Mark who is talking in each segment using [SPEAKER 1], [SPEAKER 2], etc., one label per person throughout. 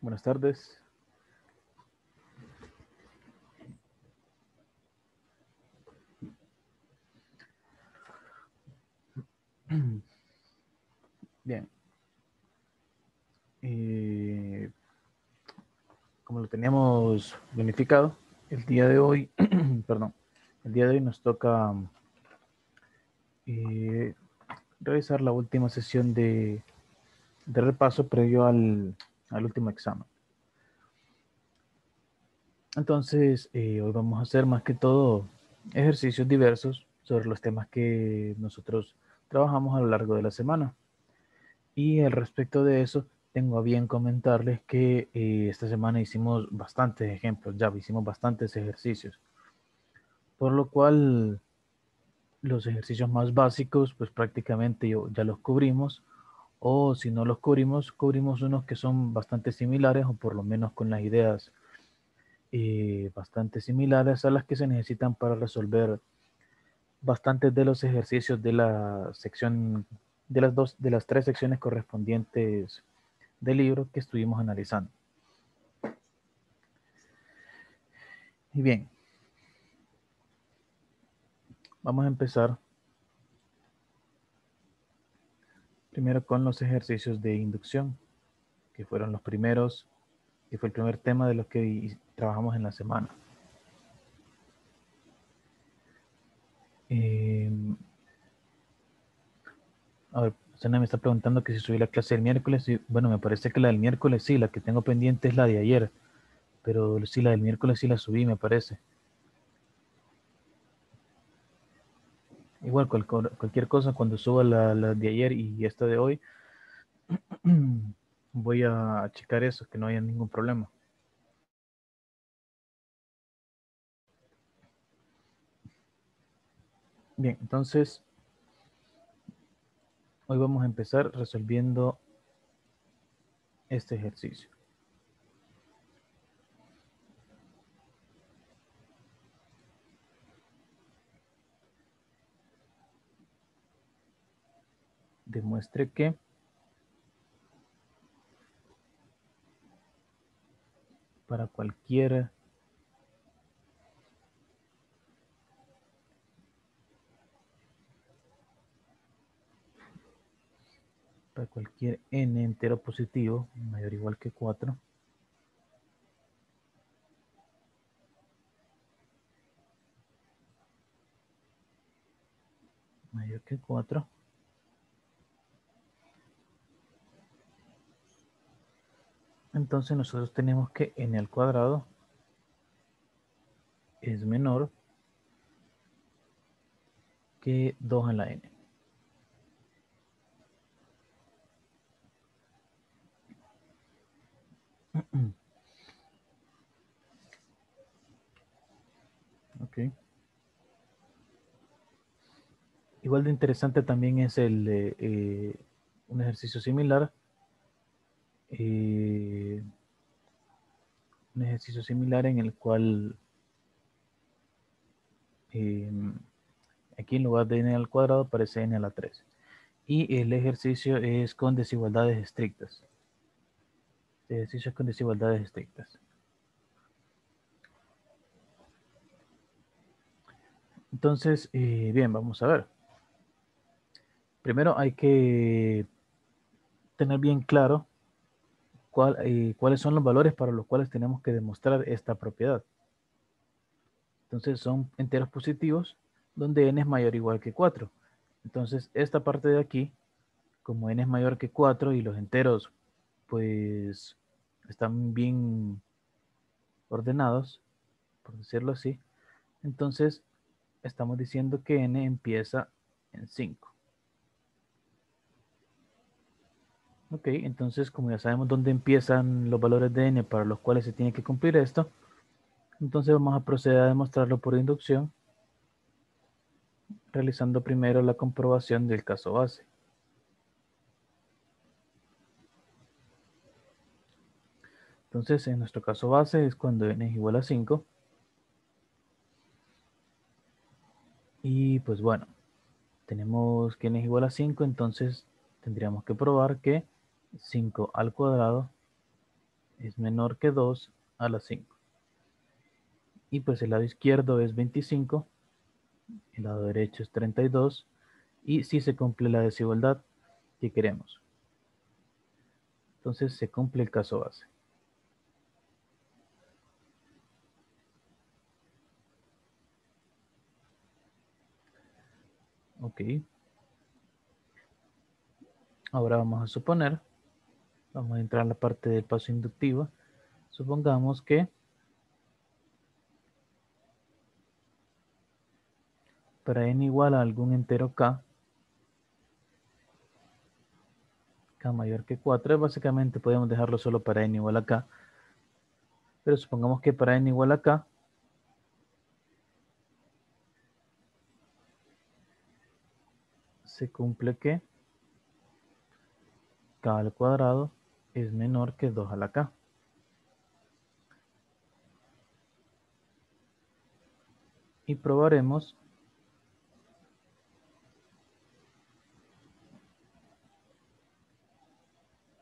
[SPEAKER 1] Buenas tardes. Bien. Eh, como lo teníamos planificado, el día de hoy, perdón, el día de hoy nos toca eh, realizar la última sesión de, de repaso previo al, al, último examen. Entonces, eh, hoy vamos a hacer más que todo ejercicios diversos sobre los temas que nosotros trabajamos a lo largo de la semana. Y al respecto de eso, tengo a bien comentarles que eh, esta semana hicimos bastantes ejemplos, ya hicimos bastantes ejercicios. Por lo cual, los ejercicios más básicos, pues prácticamente ya los cubrimos. O si no los cubrimos, cubrimos unos que son bastante similares o por lo menos con las ideas eh, bastante similares a las que se necesitan para resolver bastantes de los ejercicios de la sección de las dos de las tres secciones correspondientes del libro que estuvimos analizando. Y bien, vamos a empezar primero con los ejercicios de inducción, que fueron los primeros, que fue el primer tema de los que trabajamos en la semana. Eh, a ver, Sana me está preguntando que si subí la clase del miércoles. Bueno, me parece que la del miércoles sí, la que tengo pendiente es la de ayer. Pero sí, la del miércoles sí la subí, me parece. Igual, cualquier cosa, cuando suba la, la, de ayer y esta de hoy, voy a checar eso, que no haya ningún problema. Bien, entonces Hoy vamos a empezar resolviendo este ejercicio. Demuestre que para cualquier para cualquier n entero positivo mayor igual que 4 mayor que 4 entonces nosotros tenemos que n al cuadrado es menor que 2 a la n Ok. Igual de interesante también es el eh, un ejercicio similar. Eh, un ejercicio similar en el cual em, aquí en lugar de n al cuadrado aparece n a la 3. Y el ejercicio es con desigualdades estrictas ejercicios con desigualdades estrictas. Entonces, eh, bien, vamos a ver. Primero hay que tener bien claro cuál, eh, cuáles son los valores para los cuales tenemos que demostrar esta propiedad. Entonces son enteros positivos donde n es mayor o igual que 4. Entonces esta parte de aquí, como n es mayor que 4 y los enteros pues están bien ordenados, por decirlo así. Entonces, estamos diciendo que n empieza en 5. Ok, entonces como ya sabemos dónde empiezan los valores de n para los cuales se tiene que cumplir esto, entonces vamos a proceder a demostrarlo por inducción, realizando primero la comprobación del caso base. Entonces, en nuestro caso base es cuando n es igual a 5. Y pues bueno, tenemos que n es igual a 5, entonces tendríamos que probar que 5 al cuadrado es menor que 2 a la 5. Y pues el lado izquierdo es 25, el lado derecho es 32 y si se cumple la desigualdad que queremos. Entonces se cumple el caso base. Ok. Ahora vamos a suponer, vamos a entrar a la parte del paso inductivo. Supongamos que para n igual a algún entero k, k mayor que 4, básicamente podemos dejarlo solo para n igual a k, pero supongamos que para n igual a k, se cumple que k al cuadrado es menor que 2 a la k. Y probaremos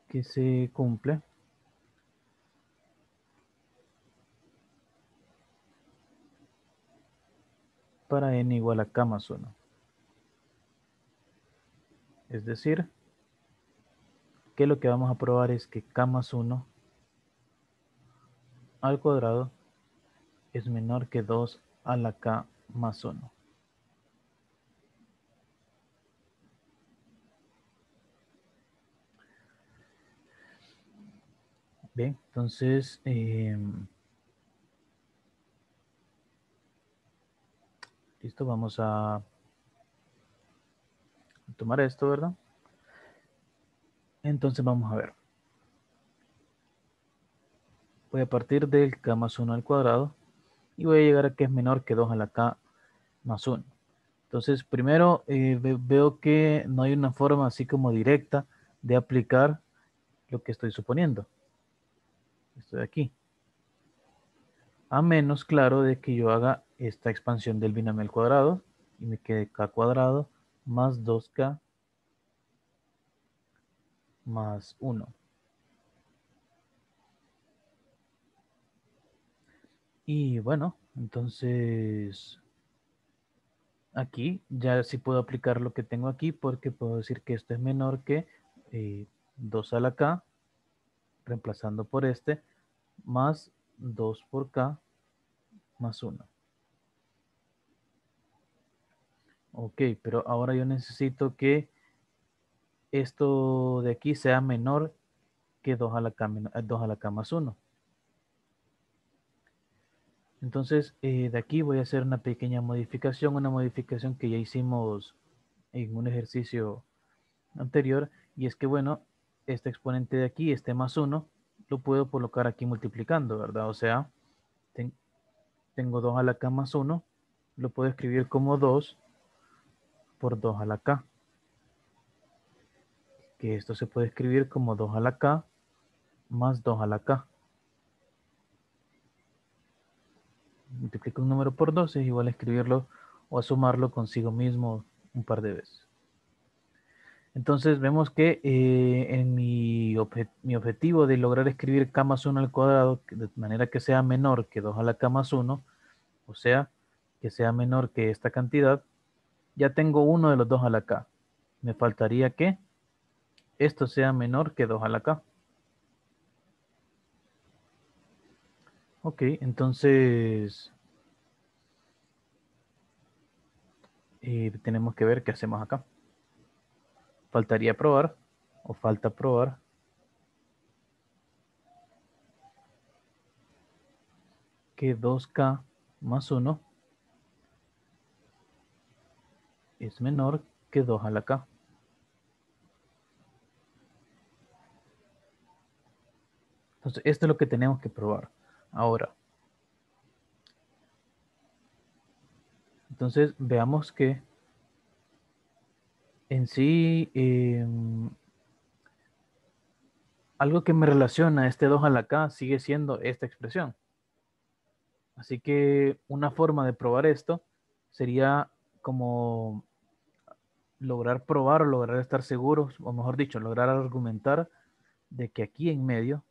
[SPEAKER 1] que se cumple para n igual a k más 1. Es decir, que lo que vamos a probar es que k más 1 al cuadrado es menor que 2 a la k más 1. Bien, entonces em, listo, vamos a tomar esto, ¿verdad? Entonces vamos a ver. Voy a partir del k más 1 al cuadrado y voy a llegar a que es menor que 2 a la k más 1. Entonces, primero eh, veo que no hay una forma así como directa de aplicar lo que estoy suponiendo esto de aquí. A menos, claro, de que yo haga esta expansión del binomio al cuadrado y me quede k cuadrado más 2k más 1. Y bueno, entonces aquí ya sí puedo aplicar lo que tengo aquí porque puedo decir que esto es menor que 2 eh, a la k reemplazando por este, más 2 por k más 1. Ok, pero ahora yo necesito que esto de aquí sea menor que 2 a la k, 2 a la k más 1. Entonces, eh, de aquí voy a hacer una pequeña modificación, una modificación que ya hicimos en un ejercicio anterior, y es que, bueno, este exponente de aquí, este más 1, lo puedo colocar aquí multiplicando, ¿verdad? O sea, tengo 2 a la k más 1, lo puedo escribir como 2 por 2 a la k. Que esto se puede escribir como 2 a la k más 2 a la k. Multiplico un número por 2 es igual a escribirlo o a sumarlo consigo mismo un par de veces. Entonces vemos que eh, en mi, objetivo de lograr escribir k más 1 al cuadrado de manera que sea menor que 2 a la k más 1, o sea, que sea menor que esta cantidad, ya tengo uno de los 2 a la k. Me faltaría que esto sea menor que 2 a la k. Ok, entonces eh, tenemos que ver qué hacemos acá. Faltaría probar o falta probar. Que 2K más 1 es menor que 2 a la K. Entonces, esto es lo que tenemos que probar. Ahora. Entonces, veamos que en sí, em, algo que me relaciona este 2 a la K sigue siendo esta expresión. Así que una forma de probar esto sería como lograr probar o lograr estar seguros, o mejor dicho, lograr argumentar de que aquí en medio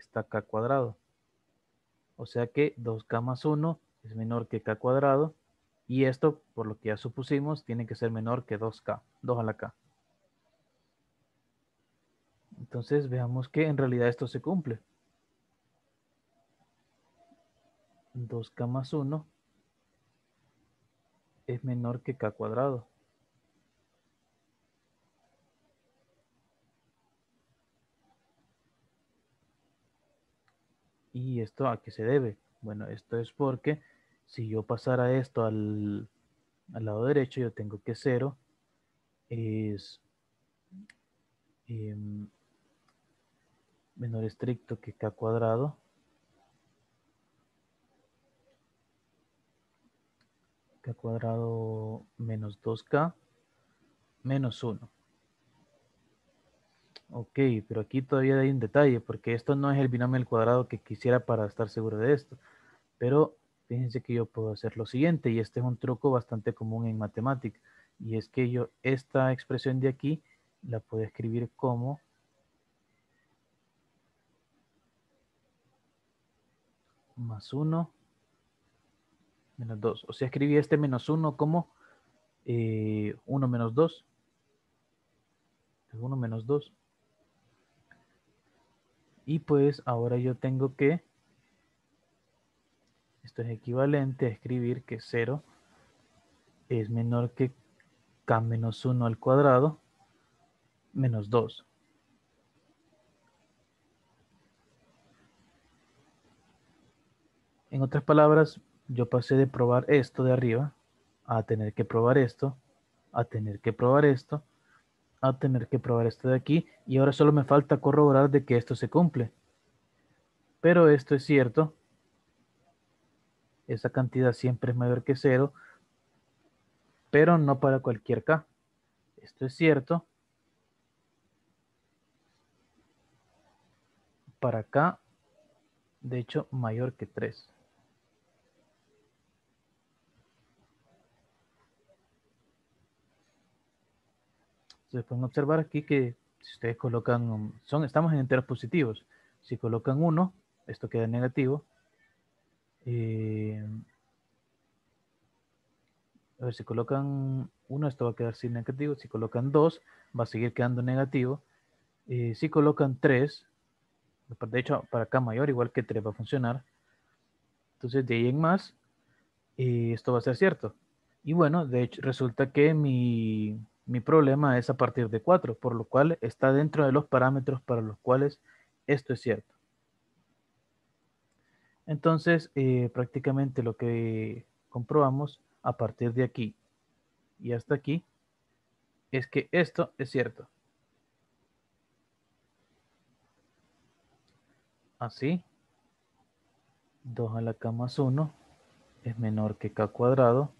[SPEAKER 1] está k cuadrado. O sea que 2k más 1 es menor que k cuadrado. Y esto, por lo que ya supusimos, tiene que ser menor que 2k, 2 a la k. Entonces veamos que en realidad esto se cumple. 2k más 1 es menor que k cuadrado. ¿Y esto a qué se debe? Bueno, esto es porque si yo pasara esto al, lado derecho, yo tengo que 0 es em, menor estricto que k cuadrado. k cuadrado menos 2k menos 1. Ok, pero aquí todavía hay un detalle, porque esto no es el binomio al cuadrado que quisiera para estar seguro de esto. Pero fíjense que yo puedo hacer lo siguiente, y este es un truco bastante común en matemática, y es que yo esta expresión de aquí la puedo escribir como más 1 menos 2. O sea, escribí este menos 1 como 1 eh, menos 2. 1 menos 2. Y pues ahora yo tengo que, esto es equivalente a escribir que 0 es menor que k menos 1 al cuadrado menos 2. En otras palabras, yo pasé de probar esto de arriba a tener que probar esto, a tener que probar esto, a tener que probar esto de aquí y ahora solo me falta corroborar de que esto se cumple. Pero esto es cierto. Esa cantidad siempre es mayor que cero, pero no para cualquier K. Esto es cierto. Para K, de hecho, mayor que 3. Entonces pueden observar aquí que si ustedes colocan, son, estamos en enteros positivos. Si colocan 1, esto queda negativo. Eh, a ver, si colocan 1, esto va a quedar sin negativo. Si colocan 2, va a seguir quedando negativo. Eh, si colocan 3, de hecho, para acá mayor, igual que 3 va a funcionar. Entonces, de ahí en más, eh, esto va a ser cierto. Y bueno, de hecho, resulta que mi, mi problema es a partir de 4, por lo cual está dentro de los parámetros para los cuales esto es cierto. Entonces, eh, prácticamente lo que comprobamos a partir de aquí y hasta aquí es que esto es cierto. Así, 2 a la k más 1 es menor que k cuadrado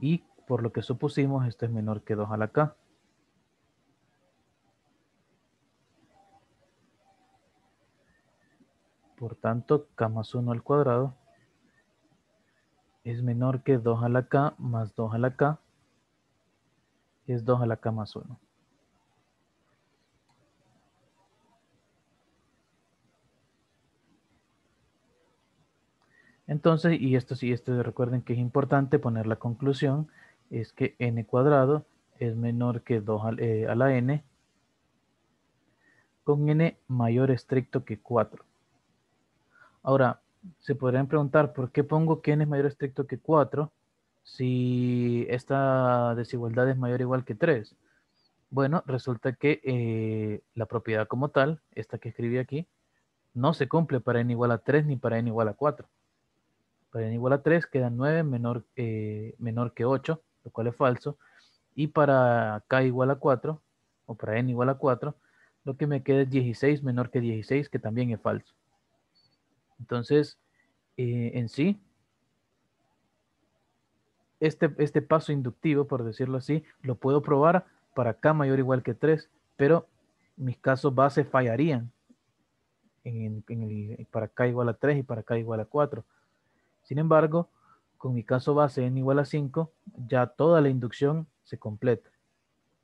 [SPEAKER 1] y por lo que supusimos esto es menor que 2 a la k. Por tanto, k más 1 al cuadrado es menor que 2 a la k más 2 a la k es 2 a la k más 1. Entonces, y esto sí, esto recuerden que es importante poner la conclusión es que n cuadrado es menor que 2 eh, a, la n con n mayor estricto que 4. Ahora, se podrían preguntar por qué pongo que n es mayor estricto que 4 si esta desigualdad es mayor o igual que 3. Bueno, resulta que eh, la propiedad como tal, esta que escribí aquí, no se cumple para n igual a 3 ni para n igual a 4. Para n igual a 3 queda 9 menor, eh, menor que 8 lo cual es falso. Y para k igual a 4, o para n igual a 4, lo que me queda es 16 menor que 16, que también es falso. Entonces, eh, en sí, este, este paso inductivo, por decirlo así, lo puedo probar para k mayor o igual que 3, pero mis casos base fallarían en, para k igual a 3 y para k igual a 4. Sin embargo, con mi caso base n igual a 5, ya toda la inducción se completa.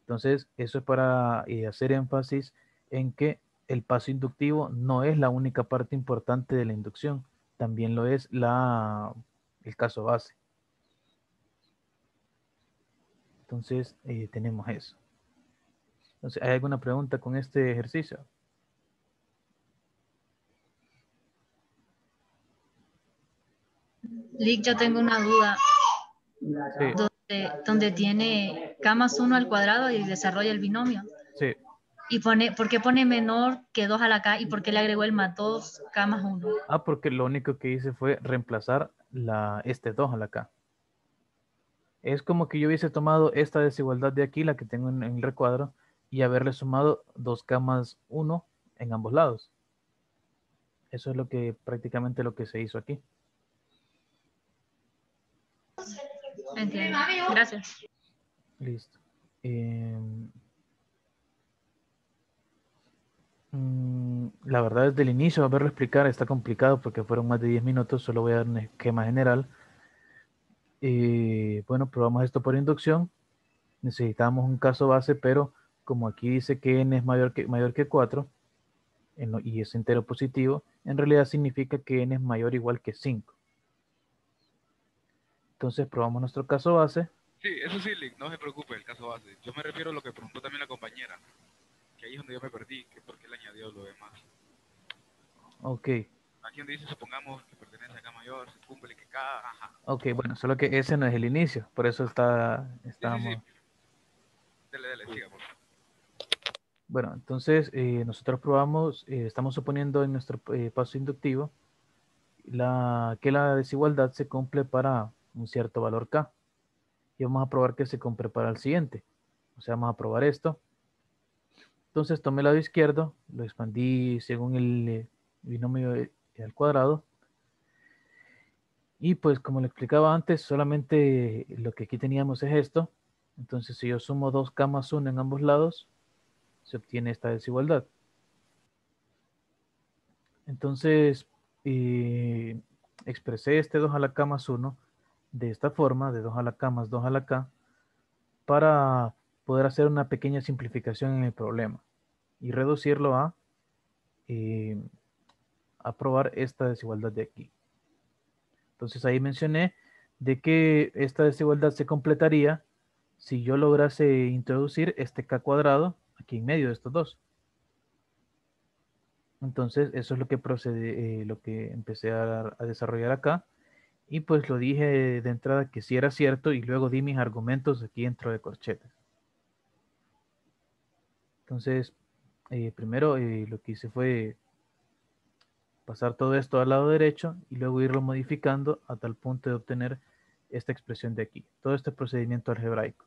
[SPEAKER 1] Entonces, eso es para eh, hacer énfasis en que el paso inductivo no es la única parte importante de la inducción, también lo es la, el caso base. Entonces, eh, tenemos eso. Entonces, ¿hay alguna pregunta con este ejercicio?
[SPEAKER 2] Lick, yo tengo una duda. Donde, tiene K más 1 al cuadrado y desarrolla el binomio.
[SPEAKER 1] Sí.
[SPEAKER 2] ¿Y pone, por qué pone menor que 2 a la K y por qué le agregó el más 2 K más 1?
[SPEAKER 1] Ah, porque lo único que hice fue reemplazar la, este 2 a la K. Es como que yo hubiese tomado esta desigualdad de aquí, la que tengo en, el recuadro, y haberle sumado 2K más 1 en ambos lados. Eso es lo que prácticamente lo que se hizo aquí.
[SPEAKER 2] Entiendo. Gracias.
[SPEAKER 1] Listo. Em, mm, la verdad, desde el inicio, a verlo explicar está complicado porque fueron más de 10 minutos. Solo voy a dar un esquema general. Eh, bueno, probamos esto por inducción. Necesitamos un caso base, pero como aquí dice que n es mayor que, mayor que 4 y es entero positivo, en realidad significa que n es mayor o igual que 5. Entonces probamos nuestro caso base.
[SPEAKER 3] Sí, eso sí, no se preocupe, el caso base. Yo me refiero a lo que preguntó también la compañera, que ahí es donde yo me perdí, que por qué le añadió lo demás.
[SPEAKER 1] Ok.
[SPEAKER 3] Aquí donde dice, supongamos que pertenece a K mayor, se cumple que K, ajá.
[SPEAKER 1] Ok, bueno, solo que ese no es el inicio, por eso está, estamos... Sí,
[SPEAKER 3] Dele, dele, siga, por
[SPEAKER 1] Bueno, entonces eh, nosotros probamos, eh, estamos suponiendo en nuestro eh, paso inductivo la, que la desigualdad se cumple para un cierto valor K. Y vamos a probar que se compre para el siguiente. O sea, vamos a probar esto. Entonces tomé el lado izquierdo, lo expandí según el eh, binomio al cuadrado. Y pues como le explicaba antes, solamente lo que aquí teníamos es esto. Entonces si yo sumo 2K más 1 en ambos lados, se obtiene esta desigualdad. Entonces eh, expresé este 2 a la K más 1 de esta forma, de 2 a la k más 2 a la k, para poder hacer una pequeña simplificación en el problema y reducirlo a, eh, a probar esta desigualdad de aquí. Entonces ahí mencioné de que esta desigualdad se completaría si yo lograse introducir este k cuadrado aquí en medio de estos dos. Entonces eso es lo que procede, eh, lo que empecé a desarrollar acá y pues lo dije de entrada que sí era cierto y luego di mis argumentos aquí dentro de corchetes. Entonces, eh, primero eh, lo que hice fue pasar todo esto al lado derecho y luego irlo modificando a tal punto de obtener esta expresión de aquí. Todo este procedimiento algebraico.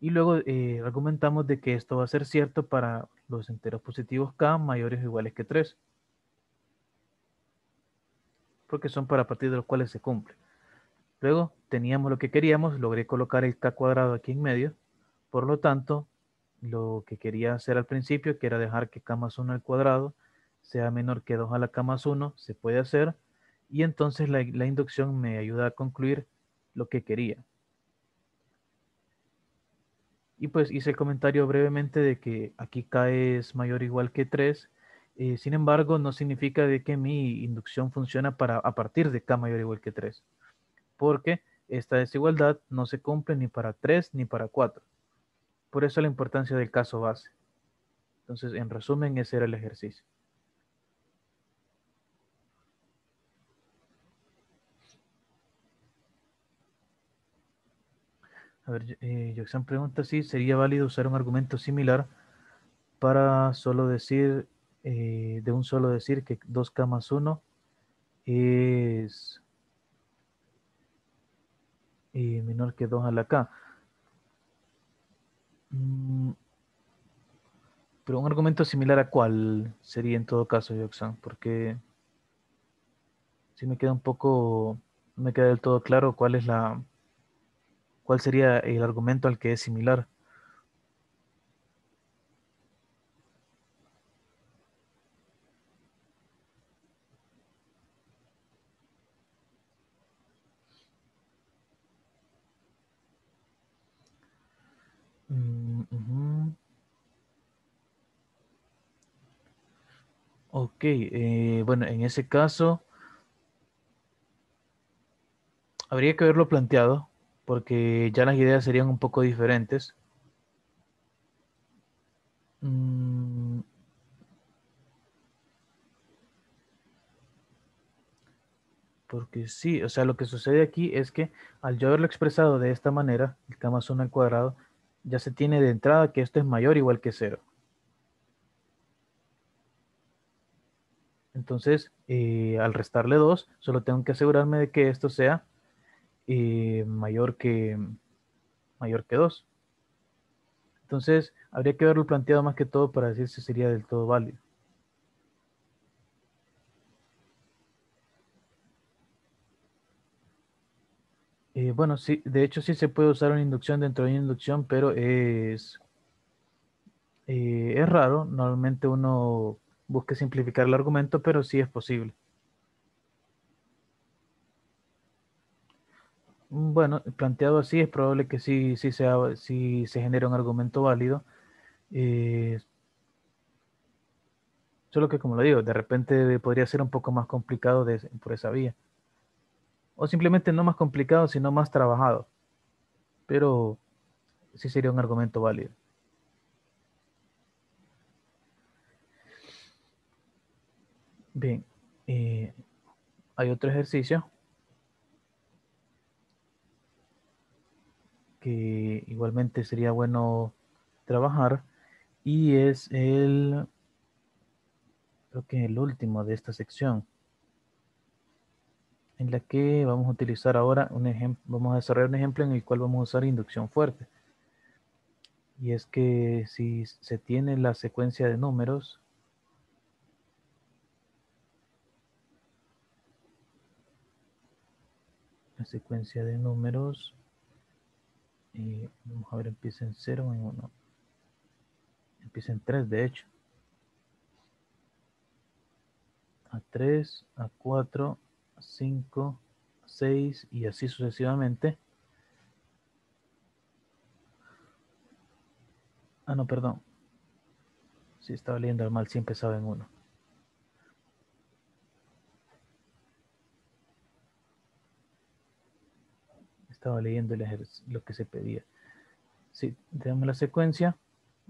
[SPEAKER 1] Y luego eh, argumentamos de que esto va a ser cierto para los enteros positivos k mayores o iguales que 3 porque son para partir de los cuales se cumple. Luego teníamos lo que queríamos, logré colocar el k cuadrado aquí en medio, por lo tanto, lo que quería hacer al principio, que era dejar que k más 1 al cuadrado sea menor que 2 a la k más 1, se puede hacer, y entonces la, inducción me ayuda a concluir lo que quería. Y pues hice el comentario brevemente de que aquí k es mayor o igual que 3, eh, sin embargo, no significa de que mi inducción funciona para, a partir de k mayor o igual que 3, porque esta desigualdad no se cumple ni para 3 ni para 4. Por eso la importancia del caso base. Entonces, en resumen, ese era el ejercicio. A ver, eh, pregunta si sería válido usar un argumento similar para solo decir eh, de un solo decir que 2K más 1 es eh, menor que 2 a la K. Mm, pero un argumento similar a cuál sería en todo caso, Yoxan, porque si me queda un poco, no me queda del todo claro cuál es la, cuál sería el argumento al que es similar. Ok, eh, bueno, en ese caso habría que verlo planteado porque ya las ideas serían un poco diferentes. Mm. Porque sí, o sea, lo que sucede aquí es que al yo haberlo expresado de esta manera, el más 1 al cuadrado, ya se tiene de entrada que esto es mayor o igual que 0. Entonces, eh, al restarle 2, solo tengo que asegurarme de que esto sea eh, mayor, que, mayor que 2. Entonces, habría que verlo planteado más que todo para decir si sería del todo válido. Eh, bueno, sí, de hecho sí se puede usar una inducción dentro de una inducción, pero es, es raro. Normalmente uno busque simplificar el argumento, pero sí es posible. Bueno, planteado así es probable que sí, sí, sea, sí se genere un argumento válido. Eh, solo que como lo digo, de repente podría ser un poco más complicado por esa vía. O simplemente no más complicado, sino más trabajado. Pero sí sería un argumento válido. Bien, eh, hay otro ejercicio que igualmente sería bueno trabajar y es el, creo que el último de esta sección en la que vamos a utilizar ahora un ejemplo, vamos a desarrollar un ejemplo en el cual vamos a usar inducción fuerte. Y es que si se tiene la secuencia de números la secuencia de números. Y vamos a ver, empieza en 0 o en 1. Empieza en 3, de hecho. A 3, a 4, a 5, a 6 y así sucesivamente. Ah, no, perdón. Si estaba leyendo mal, si empezaba en 1. Estaba leyendo lo que se pedía. Sí, tenemos la secuencia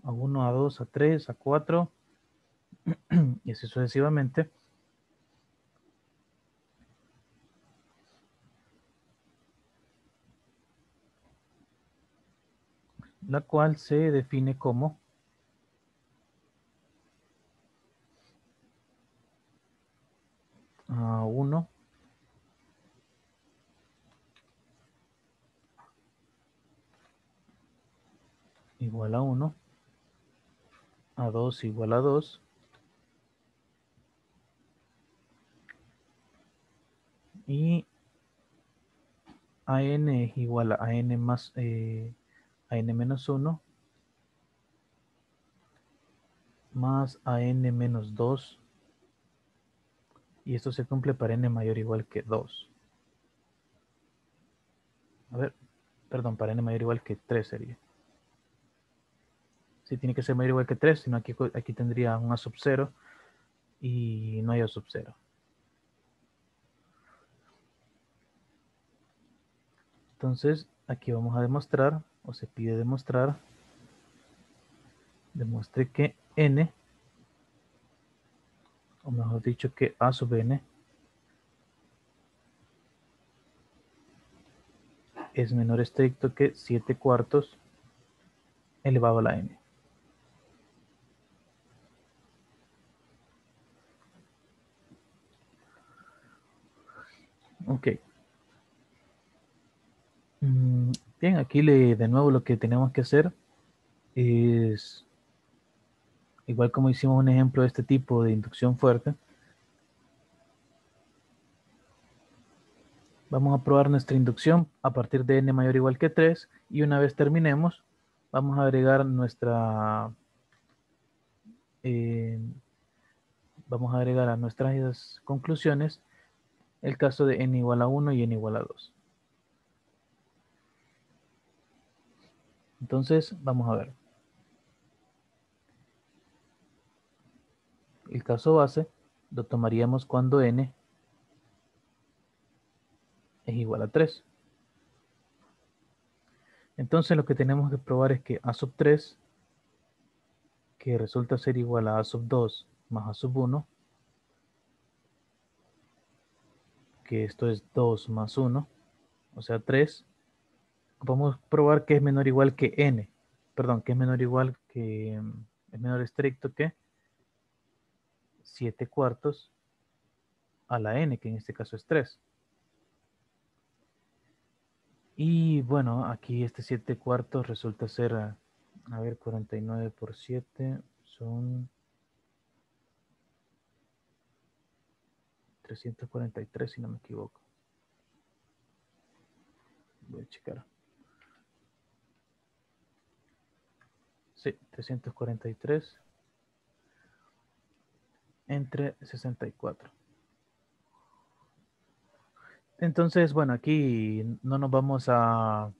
[SPEAKER 1] a 1, a 2, a 3, a 4 y así sucesivamente. La cual se define como a 1 igual a 1, a 2 igual a 2, y a n es igual a n más eh, a n menos 1 más a n menos 2 y esto se cumple para n mayor o igual que 2 a ver, perdón, para n mayor o igual que 3 sería si tiene que ser mayor o igual que 3, sino aquí, aquí tendría un A sub 0 y no hay A sub 0. Entonces, aquí vamos a demostrar, o se pide demostrar, demuestre que n, o mejor dicho que a sub n, es menor estricto que 7 cuartos elevado a la n. Ok. Mm, bien, aquí le, de nuevo lo que tenemos que hacer es, igual como hicimos un ejemplo de este tipo de inducción fuerte, vamos a probar nuestra inducción a partir de n mayor o igual que 3 y una vez terminemos vamos a agregar nuestra eh, vamos a agregar a nuestras conclusiones el caso de n igual a 1 y n igual a 2. Entonces, vamos a ver. el caso base lo tomaríamos cuando n es igual a 3. Entonces lo que tenemos que probar es que a sub 3, que resulta ser igual a a sub 2 más a sub 1, que esto es 2 más 1, o sea 3, podemos probar que es menor o igual que n, perdón, que es menor o igual que, es menor estricto que 7 cuartos a la n, que en este caso es 3. Y bueno, aquí este 7 cuartos resulta ser, a, a ver, 49 por 7 son 343 si no me equivoco. Voy a checar. Sí, 343 entre 64. Entonces, bueno, aquí no nos vamos a,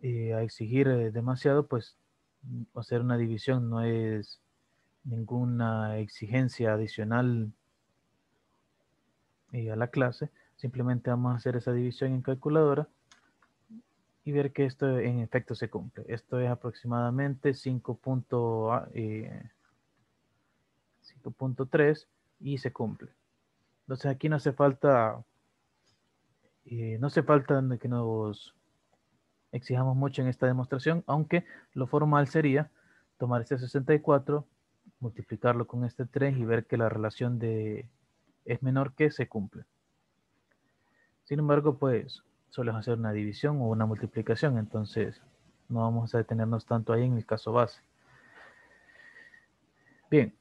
[SPEAKER 1] eh, a exigir eh, demasiado, pues hacer una división no es ninguna exigencia adicional eh, a la clase. Simplemente vamos a hacer esa división en calculadora y ver que esto en efecto se cumple. Esto es aproximadamente 5.3 y se cumple. Entonces aquí no hace falta, eh, no hace falta que nos exijamos mucho en esta demostración, aunque lo formal sería tomar este 64, multiplicarlo con este 3 y ver que la relación de es menor que se cumple. Sin embargo, pues solo hacer una división o una multiplicación, entonces no vamos a detenernos tanto ahí en el caso base. Bien.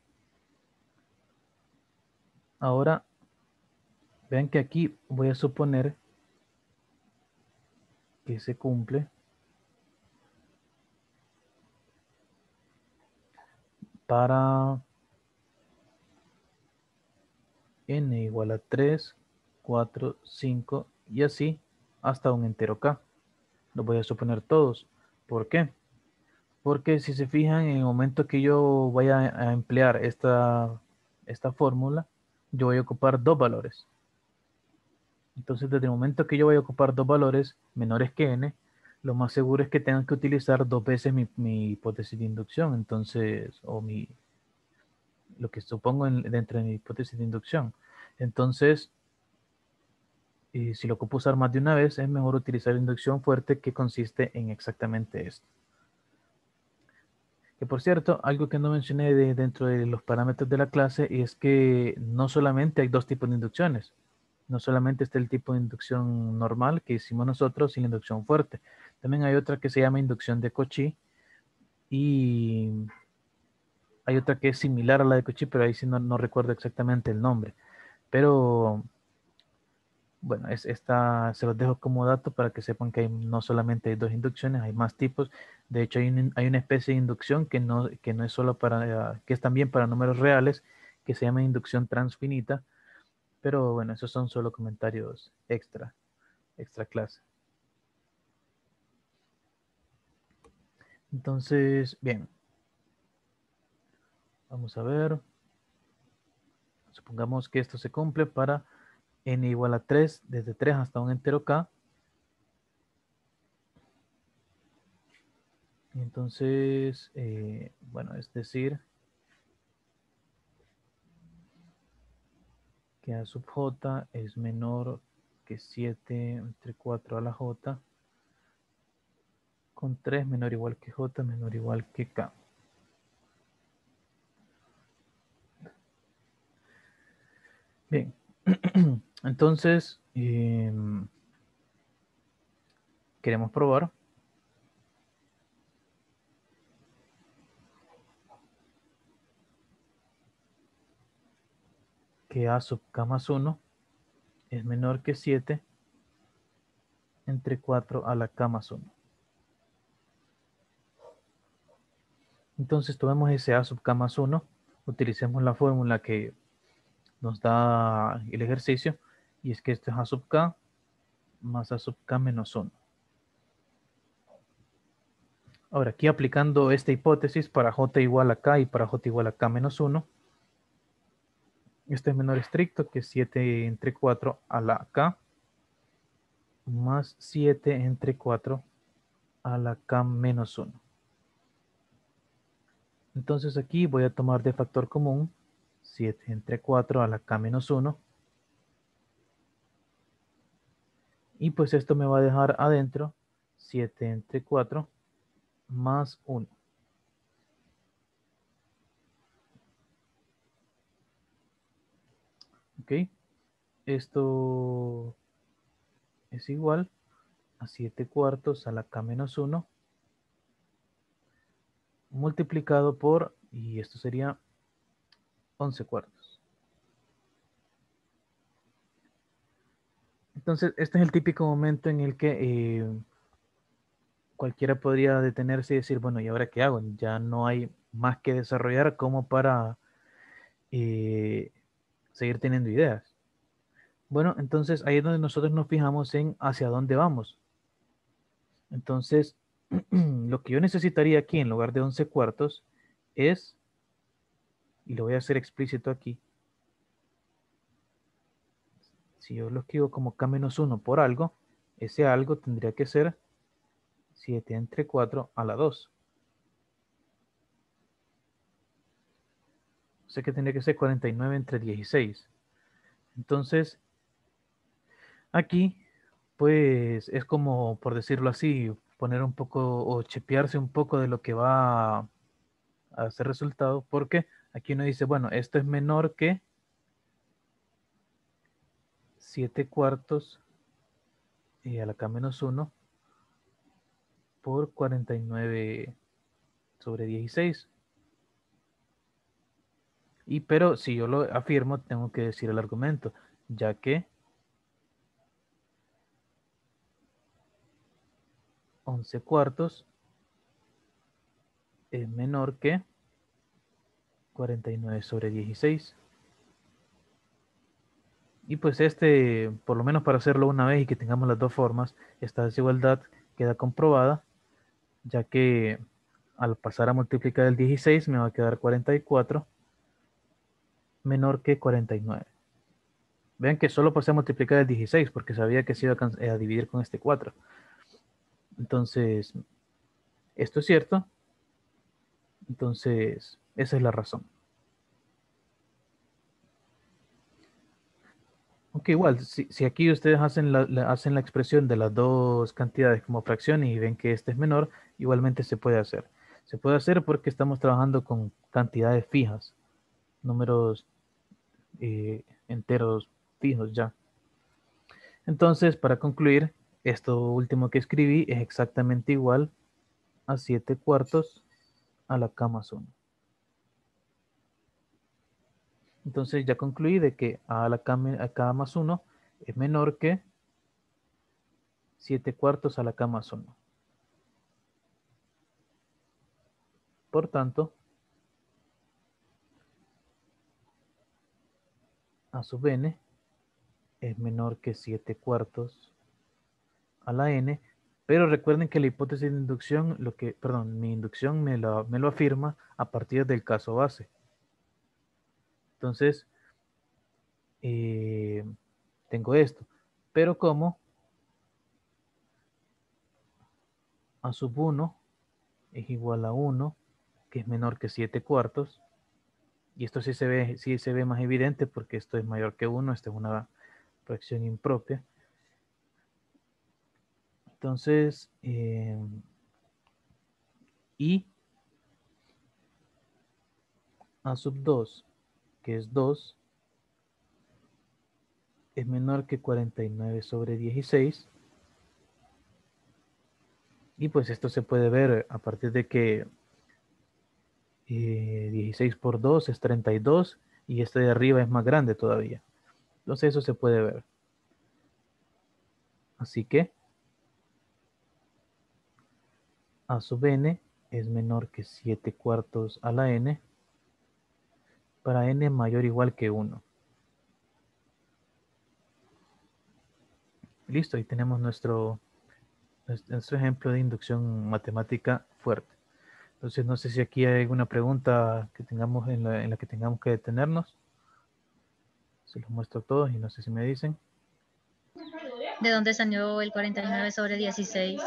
[SPEAKER 1] Ahora Vean que aquí voy a suponer que se cumple para n igual a 3, 4, 5 y así hasta un entero k. Lo voy a suponer todos. ¿Por qué? Porque si se fijan, en el momento que yo vaya a emplear esta, esta fórmula, yo voy a ocupar dos valores. Entonces, desde el momento que yo voy a ocupar dos valores menores que n, lo más seguro es que tenga que utilizar dos veces mi, hipótesis de inducción. Entonces, o mi, lo que supongo dentro de mi hipótesis de inducción. Entonces, y si lo ocupo usar más de una vez, es mejor utilizar inducción fuerte que consiste en exactamente esto. Que por cierto, algo que no mencioné dentro de los parámetros de la clase es que no solamente hay dos tipos de inducciones no solamente está el tipo de inducción normal que hicimos nosotros, sino inducción fuerte. También hay otra que se llama inducción de Cauchy y hay otra que es similar a la de Cauchy, pero ahí sí no, recuerdo exactamente el nombre. Pero bueno, es, esta se los dejo como dato para que sepan que hay, no solamente hay dos inducciones, hay más tipos. De hecho, hay, hay una especie de inducción que no, que no es solo para, que es también para números reales, que se llama inducción transfinita pero bueno, esos son solo comentarios extra, extra clase. Entonces, bien. Vamos a ver. Supongamos que esto se cumple para n igual a 3, desde 3 hasta un entero k. Entonces, eh, bueno, es decir, que a sub j es menor que 7 entre 4 a la j, con 3 menor o igual que j menor o igual que k. Bien, entonces em, queremos probar que A sub k más 1 es menor que 7 entre 4 a la k más 1. Entonces tomemos ese A sub k más 1, utilicemos la fórmula que nos da el ejercicio, y es que esto es A sub k más A sub k menos 1. Ahora, aquí aplicando esta hipótesis para j igual a k y para j igual a k menos 1, Este es menor estricto que 7 entre 4 a la k más 7 entre 4 a la k menos 1. Entonces aquí voy a tomar de factor común 7 entre 4 a la k menos 1. Y pues esto me va a dejar adentro 7 entre 4 más 1. Ok. Esto es igual a 7 cuartos a la k menos 1 multiplicado por, y esto sería 11 cuartos. Entonces, este es el típico momento en el que eh, cualquiera podría detenerse y decir, bueno, ¿y ahora qué hago? Ya no hay más que desarrollar como para eh, seguir teniendo ideas. Bueno, entonces ahí es donde nosotros nos fijamos en hacia dónde vamos. Entonces, lo que yo necesitaría aquí en lugar de 11 cuartos es, y lo voy a hacer explícito aquí, si yo lo escribo como k menos 1 por algo, ese algo tendría que ser 7 entre 4 a la 2. O sea que tendría que ser 49 entre 16. Entonces, aquí, pues es como, por decirlo así, poner un poco o chepearse un poco de lo que va a hacer resultado, porque aquí uno dice, bueno, esto es menor que 7 cuartos y a la K menos 1 por 49 sobre 16. Y pero si yo lo afirmo, tengo que decir el argumento, ya que 11 cuartos es menor que 49 sobre 16. Y pues este, por lo menos para hacerlo una vez y que tengamos las dos formas, esta desigualdad queda comprobada, ya que al pasar a multiplicar el 16 me va a quedar 44 menor que 49. Vean que solo pasé a multiplicar el 16 porque sabía que se iba a dividir con este 4. Entonces, esto es cierto. Entonces, esa es la razón. Aunque igual, si, aquí ustedes hacen la, hacen la expresión de las dos cantidades como fracción y ven que este es menor, igualmente se puede hacer. Se puede hacer porque estamos trabajando con cantidades fijas, números eh, enteros fijos ya. Entonces, para concluir, esto último que escribí es exactamente igual a 7 cuartos a la más 1. Entonces ya concluí de que a la K, más 1 es menor que 7 cuartos a la K más 1. Por tanto, a sub n es menor que 7 cuartos a la n, pero recuerden que la hipótesis de inducción, lo que, perdón, mi inducción me me lo afirma a partir del caso base. Entonces, eh, tengo esto, pero como a sub 1 es igual a 1, que es menor que 7 cuartos, y esto sí se ve, sí se ve más evidente porque esto es mayor que 1, esta es una fracción impropia. Entonces, eh, y a sub 2, que es 2, es menor que 49 sobre 16. Y pues esto se puede ver a partir de que 16 eh, por 2 es 32 y este de arriba es más grande todavía. Entonces eso se puede ver. Así que a sub n es menor que 7 cuartos a la n para n mayor o igual que 1. Listo, ahí tenemos nuestro, nuestro ejemplo de inducción matemática fuerte. Entonces no sé si aquí hay alguna pregunta que tengamos en la, en la que tengamos que detenernos. Se los muestro a todos y no sé si me dicen.
[SPEAKER 2] ¿De dónde salió el 49 sobre 16?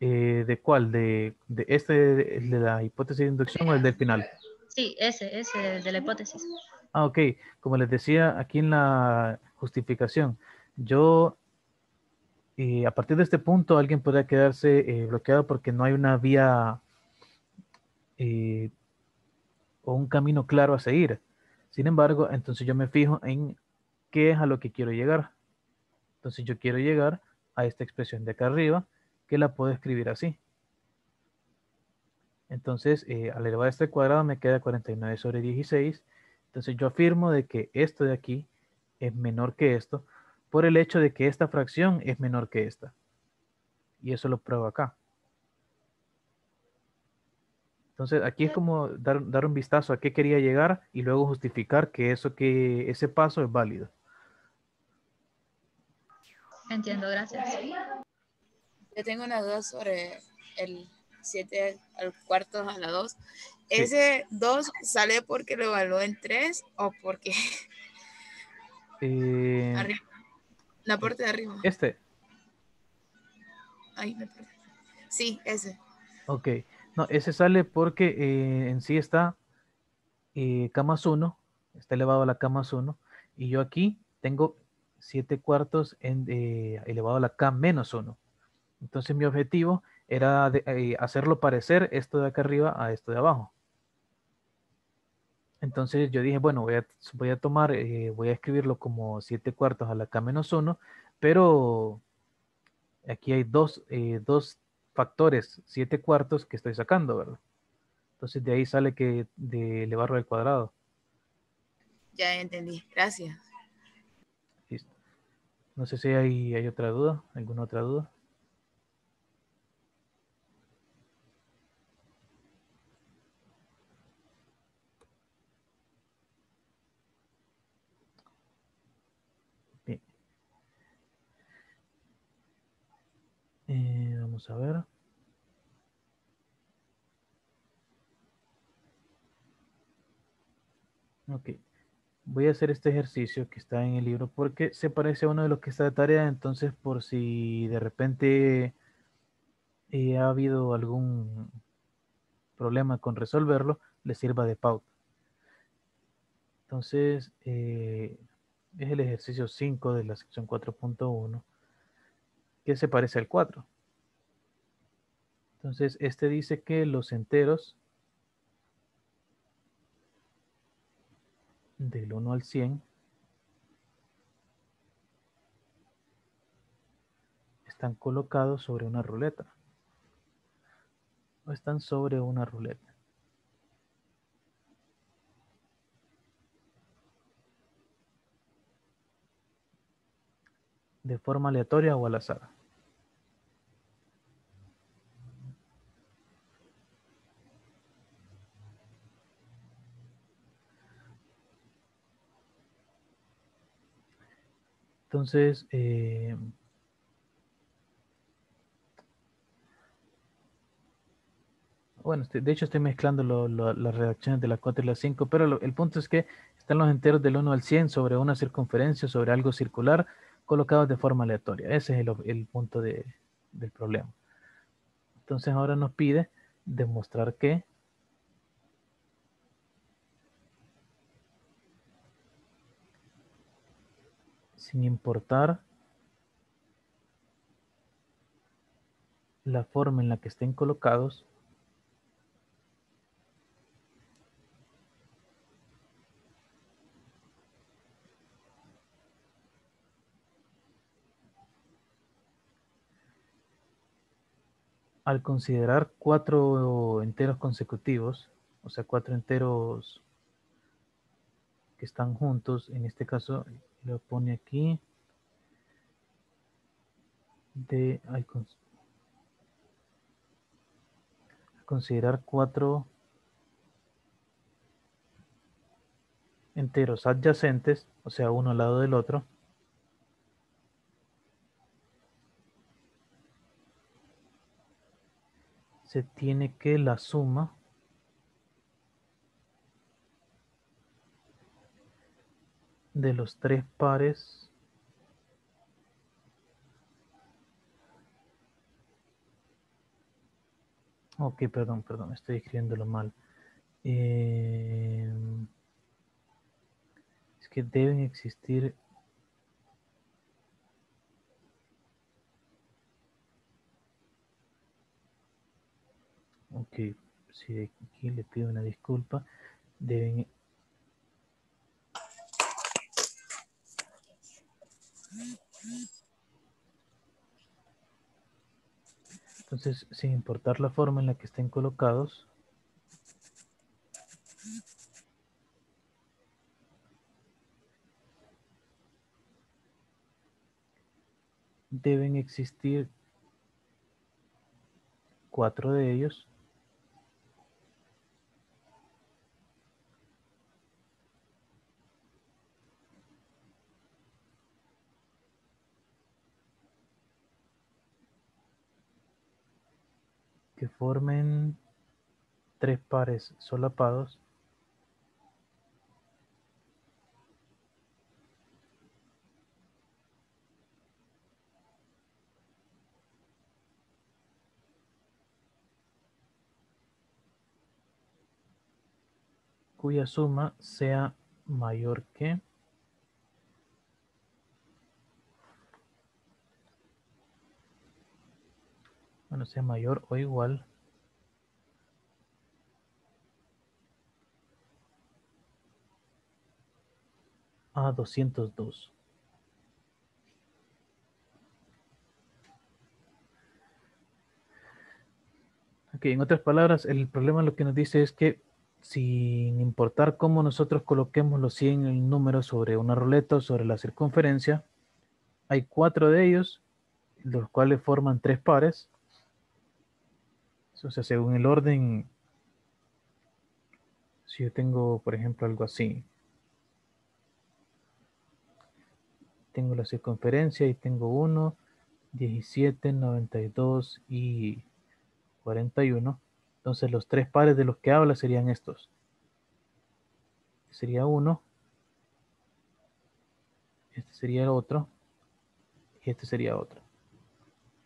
[SPEAKER 1] Eh, ¿De cuál? ¿De, de este, de, de la hipótesis de inducción o el del final?
[SPEAKER 2] Sí, ese, ese de la hipótesis.
[SPEAKER 1] Ah, ok. Como les decía aquí en la justificación, yo, eh, a partir de este punto, alguien podría quedarse eh, bloqueado porque no hay una vía eh, o un camino claro a seguir. Sin embargo, entonces yo me fijo en qué es a lo que quiero llegar. Entonces yo quiero llegar a esta expresión de acá arriba, que la puedo escribir así. Entonces, eh, al elevar este cuadrado me queda 49 sobre 16. Entonces yo afirmo de que esto de aquí es menor que esto por el hecho de que esta fracción es menor que esta. Y eso lo pruebo acá. Entonces aquí es como dar, dar, un vistazo a qué quería llegar y luego justificar que eso que ese paso es válido.
[SPEAKER 2] Entiendo, gracias.
[SPEAKER 4] Yo tengo una duda sobre el 7 al cuarto a la 2. ¿Ese 2 sale porque lo evaluó en 3 o porque...
[SPEAKER 1] Eh,
[SPEAKER 4] arriba. La parte de arriba.
[SPEAKER 1] Este.
[SPEAKER 4] Ay, me perdí. Sí, ese.
[SPEAKER 1] Ok. No, ese sale porque eh, en sí está eh, K más 1, está elevado a la K más 1, y yo aquí tengo 7 cuartos en, eh, elevado a la K menos 1. Entonces mi objetivo era de, eh, hacerlo parecer esto de acá arriba a esto de abajo. Entonces yo dije, bueno, voy a, voy a tomar, eh, voy a escribirlo como 7 cuartos a la K menos 1, pero aquí hay dos, eh, dos factores, 7 cuartos que estoy sacando, ¿verdad? Entonces de ahí sale que de elevarlo al cuadrado.
[SPEAKER 4] Ya entendí, gracias.
[SPEAKER 1] Listo. No sé si hay, hay otra duda, alguna otra duda. Bien. Eh, vamos a ver. Ok. Voy a hacer este ejercicio que está en el libro porque se parece a uno de los que está de tarea, entonces por si de repente eh, ha habido algún problema con resolverlo, le sirva de pauta. Entonces, eh, es el ejercicio 5 de la sección 4.1 que se parece al 4. Entonces, este dice que los enteros del 1 al 100 están colocados sobre una ruleta o están sobre una ruleta. de forma aleatoria o al azar. Entonces, eh, bueno, este, de hecho estoy mezclando las redacciones de la 4 y la 5, pero el punto es que están los enteros del 1 al 100 sobre una circunferencia, sobre algo circular, colocados de forma aleatoria. Ese es el, punto de, del problema. Entonces ahora nos pide demostrar que sin importar la forma en la que estén colocados, al considerar cuatro enteros consecutivos, o sea, cuatro enteros que están juntos, en este caso lo pone aquí. De considerar cuatro enteros adyacentes, o sea, uno al lado del otro, se tiene que la suma de los tres pares Ok, perdón, perdón, estoy escribiéndolo mal. Em, es que deben existir Ok, si aquí le pido una disculpa, deben Entonces, sin importar la forma en la que estén colocados, deben existir cuatro de ellos que formen tres pares solapados. cuya suma sea mayor que bueno, sea mayor o igual a 202. Ok, en otras palabras, el problema lo que nos dice es que sin importar cómo nosotros coloquemos los 100 números sobre una ruleta o sobre la circunferencia, hay cuatro de ellos, los cuales forman tres pares. Sea, según el orden, si yo tengo, por ejemplo, algo así, tengo la circunferencia y tengo 1, 17, 92 y 41. Entonces los tres pares de los que habla serían estos. Sería uno. Este sería otro. Y este sería otro.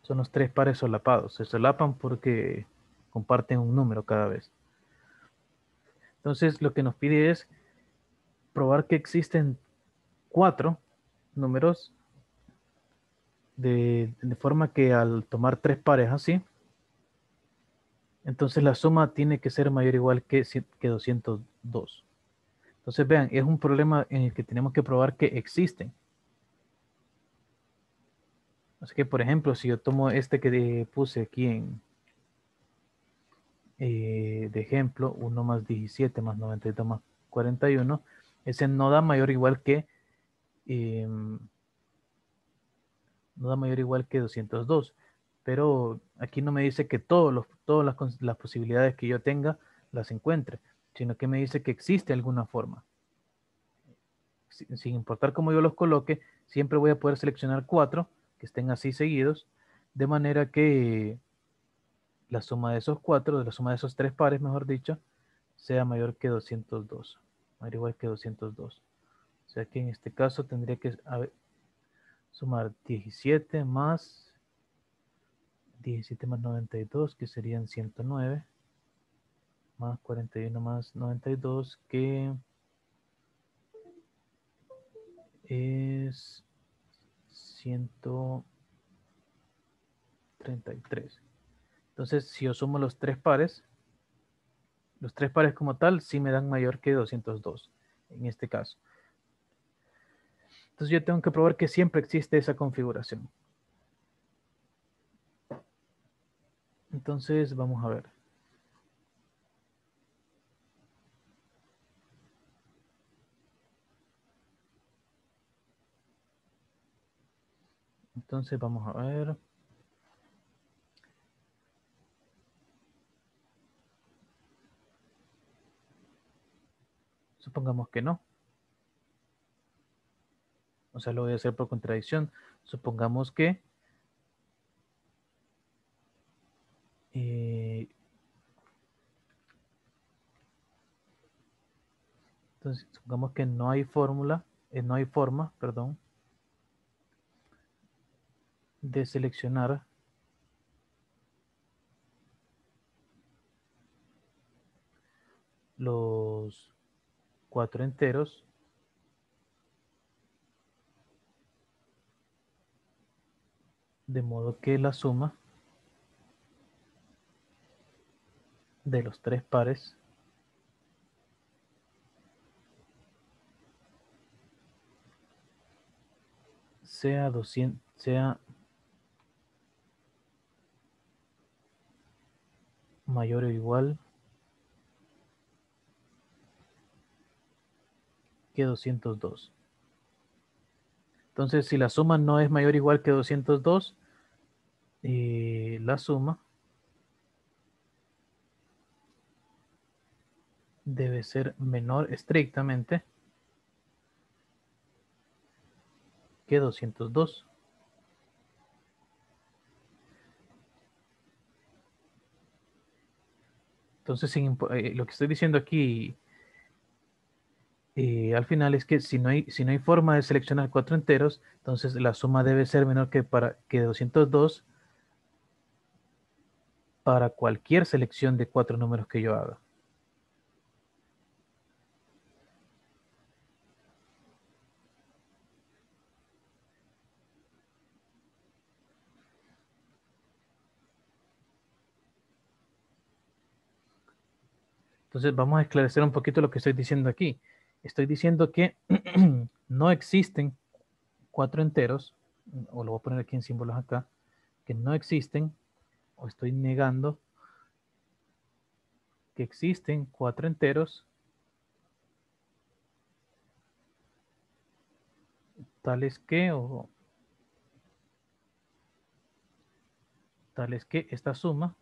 [SPEAKER 1] Son los tres pares solapados. Se solapan porque comparten un número cada vez. Entonces lo que nos pide es probar que existen cuatro números de, forma que al tomar tres pares así, entonces la suma tiene que ser mayor o igual que, que 202. Entonces vean, es un problema en el que tenemos que probar que existen. Así que, por ejemplo, si yo tomo este que puse aquí en eh, de ejemplo, 1 más 17 más 92 más 41, ese no da mayor igual que em, no da mayor igual que 202 pero aquí no me dice que todos los, todas las, posibilidades que yo tenga las encuentre, sino que me dice que existe alguna forma. Sin, importar cómo yo los coloque, siempre voy a poder seleccionar cuatro que estén así seguidos, de manera que la suma de esos cuatro, de la suma de esos tres pares, mejor dicho, sea mayor que 202, mayor igual que 202. O sea que en este caso tendría que sumar 17 más 17 más 92, que serían 109, más 41 más 92, que es 133. Entonces, si yo sumo los tres pares, los tres pares como tal, sí me dan mayor que 202, en este caso. Entonces yo tengo que probar que siempre existe esa configuración. Entonces, vamos a ver. Entonces, vamos a ver. Supongamos que no. O sea, lo voy a hacer por contradicción. Supongamos que Eh, entonces, supongamos que no hay fórmula eh, no hay forma, perdón, de seleccionar los cuatro enteros. De modo que la suma de los tres pares sea 200 sea mayor o igual que 202. Entonces, si la suma no es mayor o igual que 202, eh, la suma debe ser menor estrictamente que 202. Entonces, eh, lo que estoy diciendo aquí eh, al final es que si no, hay, si no hay forma de seleccionar cuatro enteros, entonces la suma debe ser menor que, para, que 202 para cualquier selección de cuatro números que yo haga. Entonces vamos a esclarecer un poquito lo que estoy diciendo aquí. Estoy diciendo que no existen cuatro enteros, o lo voy a poner aquí en símbolos acá, que no existen, o estoy negando que existen cuatro enteros tales que o tales que esta suma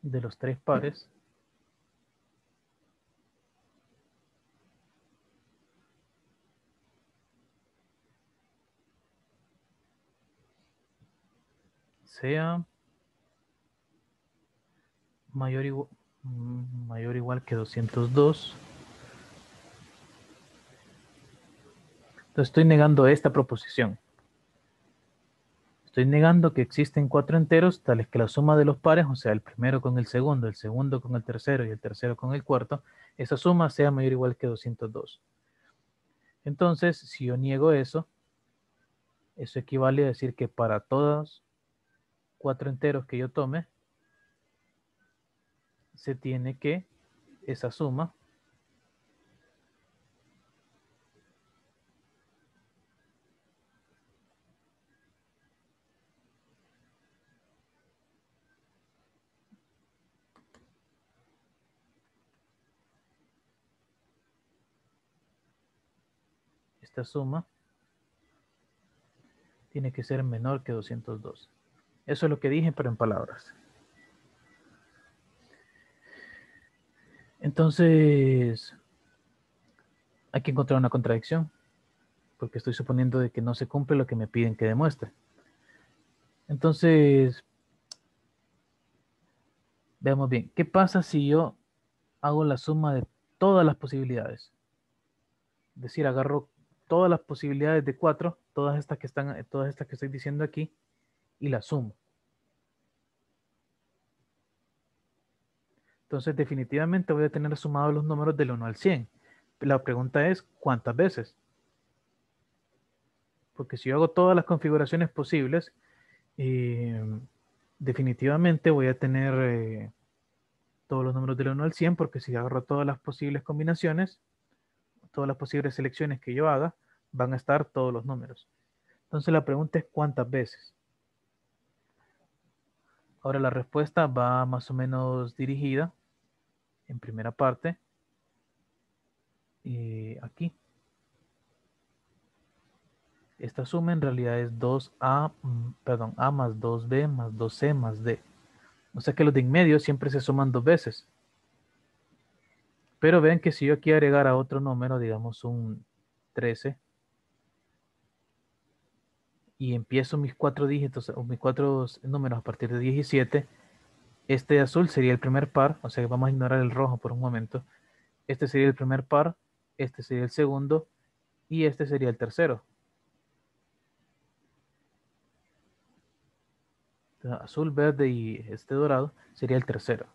[SPEAKER 1] de los tres pares sea mayor igual, mm, mayor igual que 202. Entonces estoy negando esta proposición. Estoy negando que existen cuatro enteros tales que la suma de los pares, o sea, el primero con el segundo, el segundo con el tercero y el tercero con el cuarto, esa suma sea mayor o igual que 202. Entonces, si yo niego eso, eso equivale a decir que para todos cuatro enteros que yo tome, se tiene que esa suma esta suma tiene que ser menor que 202. Eso es lo que dije, pero en palabras. Entonces, hay que encontrar una contradicción, porque estoy suponiendo de que no se cumple lo que me piden que demuestre. Entonces, veamos bien, ¿qué pasa si yo hago la suma de todas las posibilidades? Es decir, agarro todas las posibilidades de cuatro, todas estas que están, todas estas que estoy diciendo aquí, y la sumo. Entonces, definitivamente voy a tener sumado los números del 1 al 100. La pregunta es, ¿cuántas veces? Porque si yo hago todas las configuraciones posibles, eh, definitivamente voy a tener eh, todos los números del 1 al 100, porque si agarro todas las posibles combinaciones, todas las posibles selecciones que yo haga, van a estar todos los números. Entonces la pregunta es cuántas veces. Ahora la respuesta va más o menos dirigida en primera parte y aquí. Esta suma en realidad es 2A, mm, perdón, A más 2B más 2C más D. O sea que los de en medio siempre se suman dos veces. Pero ven que si yo aquí agregara otro número, digamos un 13, y empiezo mis cuatro dígitos o mis cuatro números a partir de 17, este azul sería el primer par, o sea que vamos a ignorar el rojo por un momento. Este sería el primer par este sería el segundo y este sería el tercero. azul, verde y este dorado sería el tercero.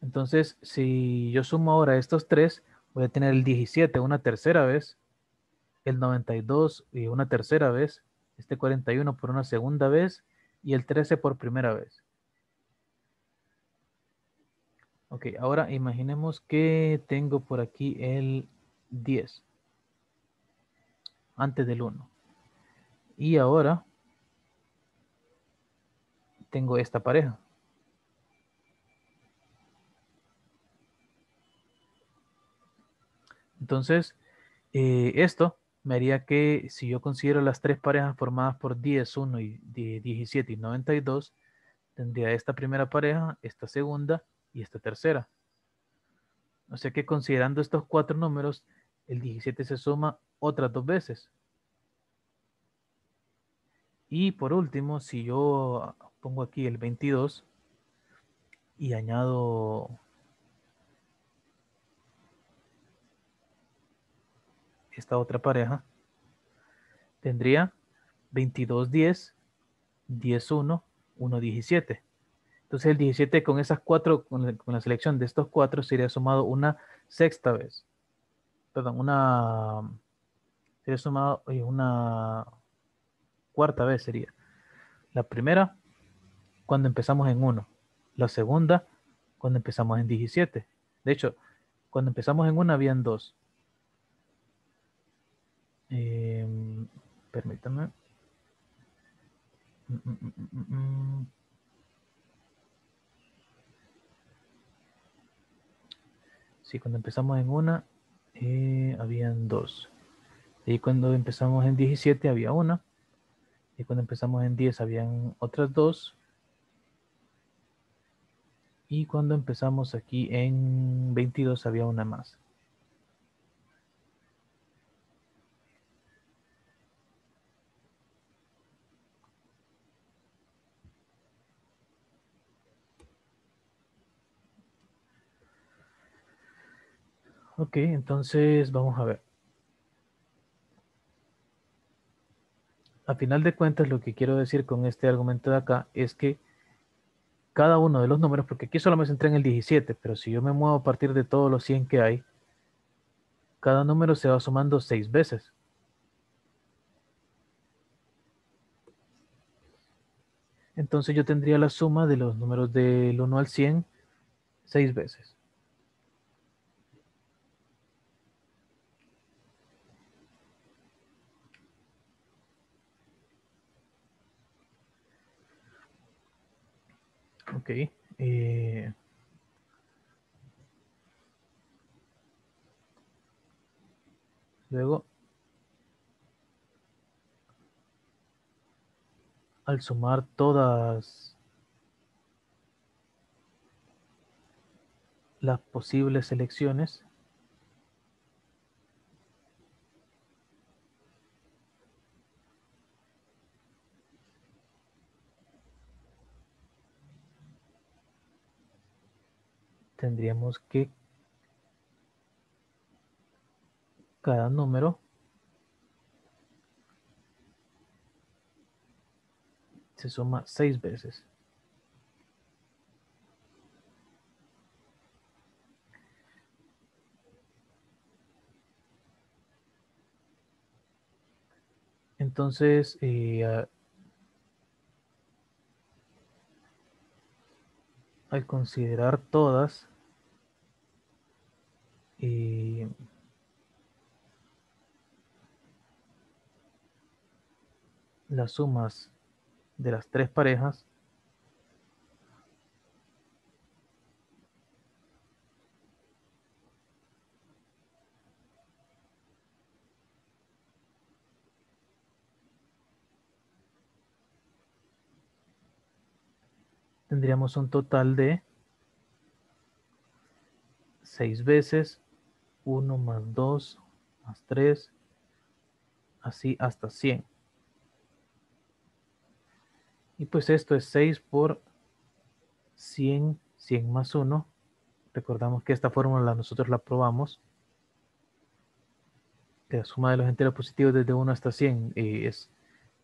[SPEAKER 1] Entonces, si yo sumo ahora estos tres, voy a tener el 17 una tercera vez, el 92 y una tercera vez, este 41 por una segunda vez y el 13 por primera vez. Ok, ahora imaginemos que tengo por aquí el 10 antes del 1. Y ahora tengo esta pareja. Entonces, eh, esto me haría que si yo considero las tres parejas formadas por 10, 1 y 17 y 92, tendría esta primera pareja, esta segunda y esta tercera. O sea que considerando estos cuatro números, el 17 se suma otras dos veces. Y por último, si yo pongo aquí el 22 y añado esta otra pareja, tendría 22, 10, 10, 1, 1, 17. Entonces el 17 con esas cuatro, con la, selección de estos cuatro sería sumado una sexta vez. Perdón, una, sería sumado una cuarta vez sería. La primera, cuando empezamos en 1. La segunda, cuando empezamos en 17. De hecho, cuando empezamos en 1 habían dos. Eh, permítame. Mm, mm, mm, sí, cuando empezamos en una, eh, habían dos. Y cuando empezamos en 17 había una. Y cuando empezamos en 10 habían otras dos. Y cuando empezamos aquí en 22 había una más. Ok, entonces vamos a ver. A final de cuentas, lo que quiero decir con este argumento de acá es que cada uno de los números, porque aquí solo me centré en el 17, pero si yo me muevo a partir de todos los 100 que hay, cada número se va sumando 6 veces. Entonces yo tendría la suma de los números del 1 al 100 6 veces. Ok. Eh, luego, al sumar todas las posibles selecciones, tendríamos que cada número se suma seis veces. Entonces, eh, al considerar todas, y las sumas de las tres parejas tendríamos un total de seis veces 1 más 2 más 3, así hasta 100. Y pues esto es 6 por 100, 100 más 1, Recordamos que esta fórmula nosotros la probamos. La suma de los enteros positivos desde 1 hasta 100 eh, es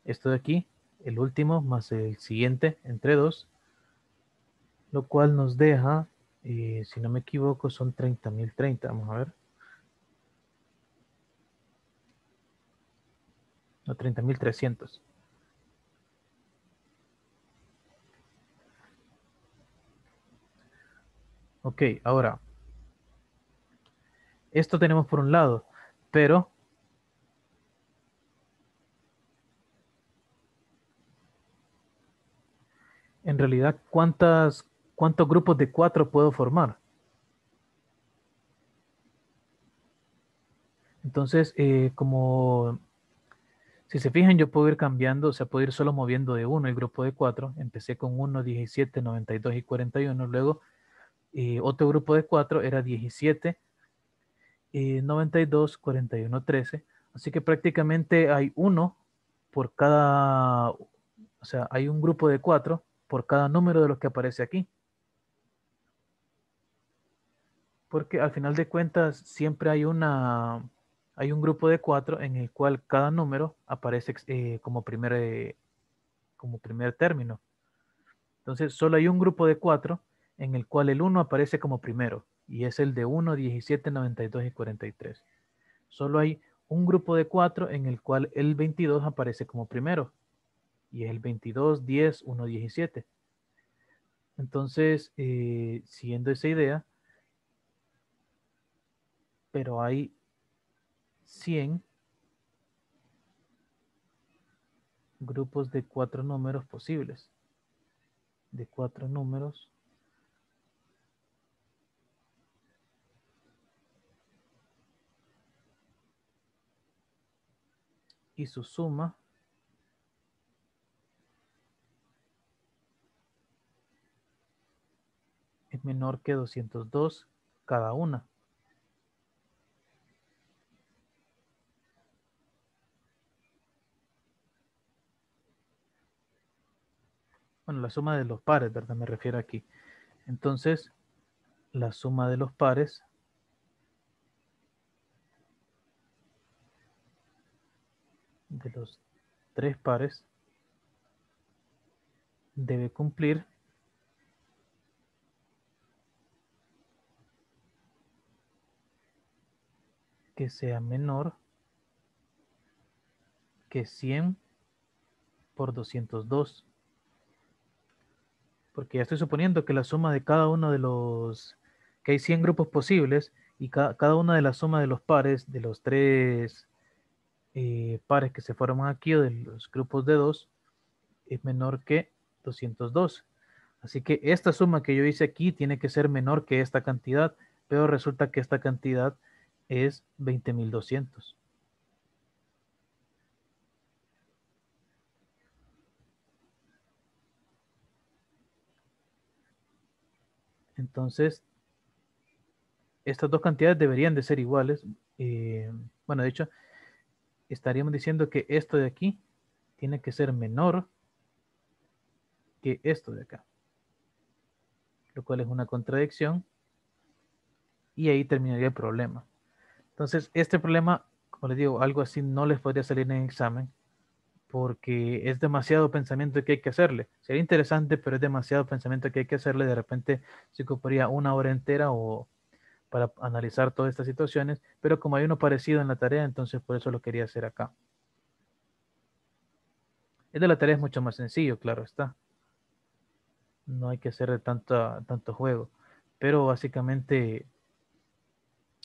[SPEAKER 1] esto de aquí, el último más el siguiente entre 2, lo cual nos deja, eh, si no me equivoco, son 30.030. Vamos a ver. No, 30.300. Ok, ahora, esto tenemos por un lado, pero en realidad, ¿cuántas, ¿cuántos grupos de cuatro puedo formar? Entonces, eh, como si se fijan, yo puedo ir cambiando, o sea, puedo ir solo moviendo de uno el grupo de cuatro. Empecé con 1, 17, 92 y 41. Luego, eh, otro grupo de cuatro era 17, 92, 41, 13. Así que prácticamente hay uno por cada, o sea, hay un grupo de cuatro por cada número de los que aparece aquí. Porque al final de cuentas siempre hay una hay un grupo de cuatro en el cual cada número aparece eh, como, primer, eh, como primer término. Entonces solo hay un grupo de cuatro en el cual el 1 aparece como primero y es el de 1, 17, 92 y 43. Solo hay un grupo de cuatro en el cual el 22 aparece como primero y es el 22, 10, 1, 17. Entonces, eh, siguiendo esa idea, pero hay 100 grupos de cuatro números posibles. De cuatro números. Y su suma menor que 202 cada una. Bueno, la suma de los pares, ¿verdad? Me refiero aquí. Entonces, la suma de los pares de los tres pares debe cumplir que sea menor que 100 por 202. Porque ya estoy suponiendo que la suma de cada uno de los, que hay 100 grupos posibles y cada una de las sumas de los pares, de los tres eh, pares que se forman aquí o de los grupos de 2, es menor que 202. Así que esta suma que yo hice aquí tiene que ser menor que esta cantidad, pero resulta que esta cantidad es 20.200. Entonces, estas dos cantidades deberían de ser iguales. Eh, bueno, de hecho, estaríamos diciendo que esto de aquí tiene que ser menor que esto de acá. Lo cual es una contradicción. Y ahí terminaría el problema. Entonces, este problema, como les digo, algo así no les podría salir en examen porque es demasiado pensamiento que hay que hacerle. Sería interesante, pero es demasiado pensamiento que hay que hacerle. De repente se ocuparía una hora entera o para analizar todas estas situaciones, pero como hay uno parecido en la tarea, entonces por eso lo quería hacer acá. El de la tarea es mucho más sencillo, claro está. No hay que hacer tanto, tanto juego, pero básicamente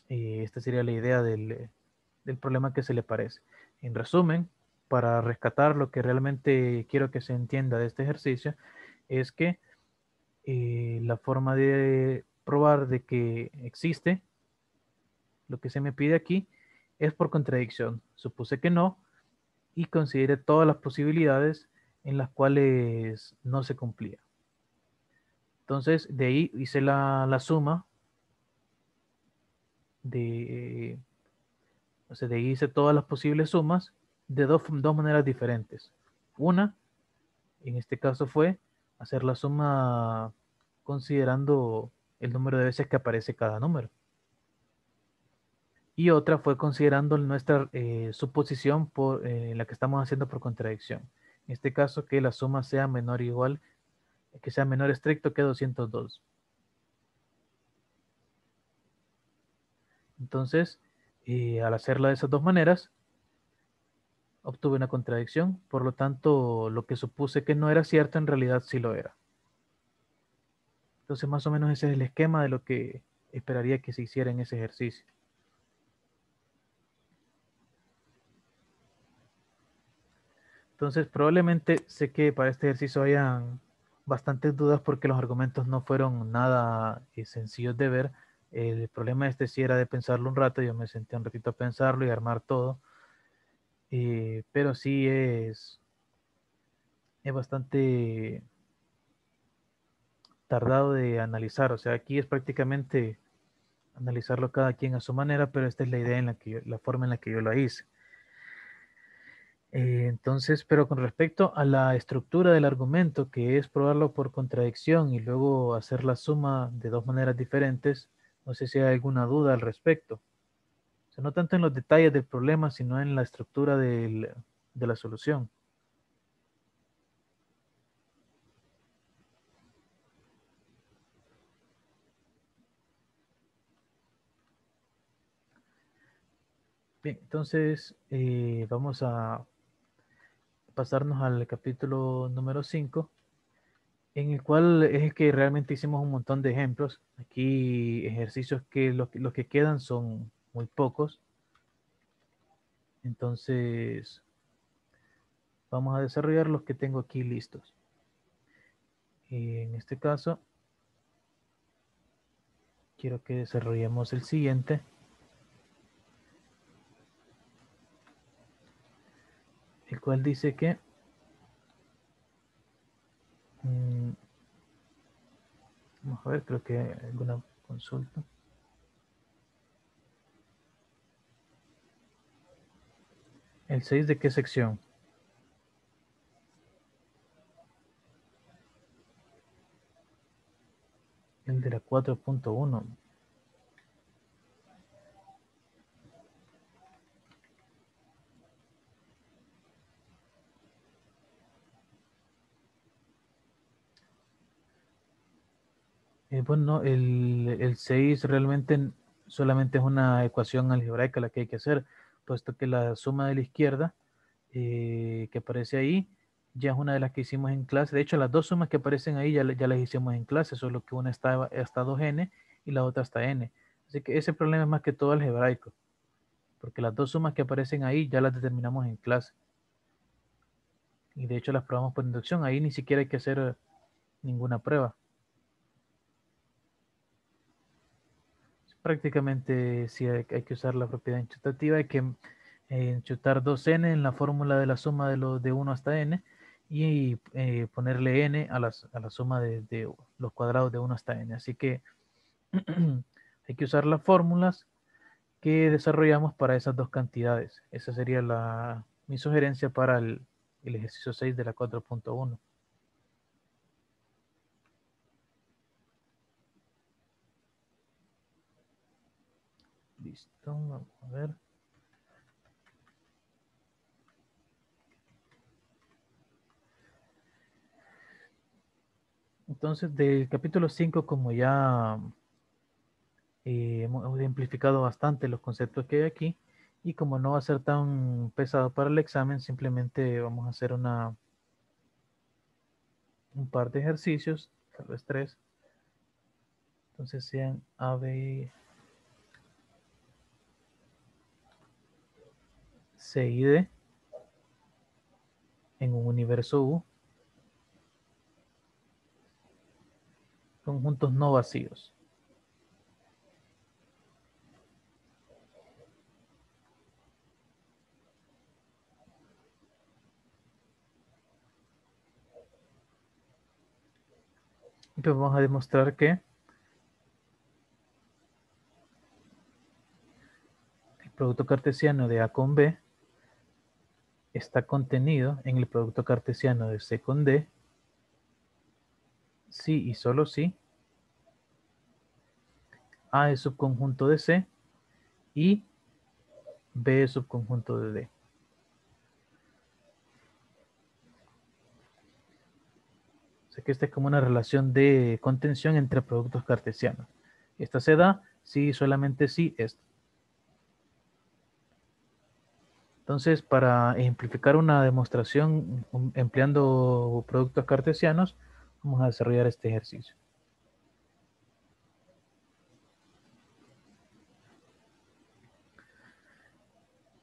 [SPEAKER 1] esta sería la idea del, problema que se le parece. En resumen, para rescatar lo que realmente quiero que se entienda de este ejercicio, es que eh, la forma de probar de que existe lo que se me pide aquí es por contradicción. Supuse que no y consideré todas las posibilidades en las cuales no se cumplía. Entonces, de ahí hice la, la suma de, o sea, de ahí hice todas las posibles sumas de dos, dos maneras diferentes. Una, en este caso fue hacer la suma considerando el número de veces que aparece cada número. Y otra fue considerando nuestra eh, suposición por, eh, la que estamos haciendo por contradicción. En este caso, que la suma sea menor o igual, que sea menor estricto que 202. Entonces, eh, al hacerla de esas dos maneras, obtuve una contradicción. Por lo tanto, lo que supuse que no era cierto, en realidad sí lo era. Entonces, más o menos ese es el esquema de lo que esperaría que se hiciera en ese ejercicio. Entonces, probablemente sé que para este ejercicio hayan bastantes dudas porque los argumentos no fueron nada eh, sencillos de ver. El problema este sí era de pensarlo un rato, yo me senté un ratito a pensarlo y armar todo. Eh, pero sí es, es bastante tardado de analizar. O sea, aquí es prácticamente analizarlo cada quien a su manera, pero esta es la idea en la que la forma en la que yo lo hice. Eh, entonces, pero con respecto a la estructura del argumento, que es probarlo por contradicción y luego hacer la suma de dos maneras diferentes, no sé si hay alguna duda al respecto. No tanto en los detalles del problema, sino en la estructura de la solución. Bien, entonces eh, vamos a pasarnos al capítulo número 5, en el cual es que realmente hicimos un montón de ejemplos. Aquí ejercicios que los, que quedan son muy pocos. Entonces, vamos a desarrollar los que tengo aquí listos. Y en este caso, quiero que desarrollemos el siguiente. el cual dice que mm, vamos a ver, creo que hay alguna consulta. ¿El 6 de qué sección? El de la 4.1. Eh, bueno, el, el 6 realmente solamente es una ecuación algebraica la que hay que hacer, puesto que la suma de la izquierda eh, que aparece ahí ya es una de las que hicimos en clase. De hecho, las dos sumas que aparecen ahí ya, ya las hicimos en clase, solo que una está hasta 2n y la otra hasta n. Así que ese problema es más que todo algebraico, porque las dos sumas que aparecen ahí ya las determinamos en clase. Y de hecho las probamos por inducción, ahí ni siquiera hay que hacer ninguna prueba. Prácticamente si hay, que usar la propiedad enchutativa, hay que eh, enchutar 2n en la fórmula de la suma de los de 1 hasta n y eh, ponerle n a, a la suma de, los cuadrados de 1 hasta n. Así que hay que usar las fórmulas que desarrollamos para esas dos cantidades. Esa sería la, mi sugerencia para el, el ejercicio 6 de la 4.1. Vamos a ver. Entonces, del capítulo 5, como ya eh, hemos simplificado bastante los conceptos que hay aquí, y como no va a ser tan pesado para el examen, simplemente vamos a hacer una un par de ejercicios, tal vez tres. Entonces sean A, B, C y D en un universo U conjuntos no vacíos. Entonces vamos a demostrar que el producto cartesiano de A con B está contenido en el producto cartesiano de C con D si y solo si A es subconjunto de C y B es subconjunto de D. O sea que esta es como una relación de contención entre productos cartesianos. Esta se da si solamente si esto. Entonces, para ejemplificar una demostración um, empleando productos cartesianos, vamos a desarrollar este ejercicio.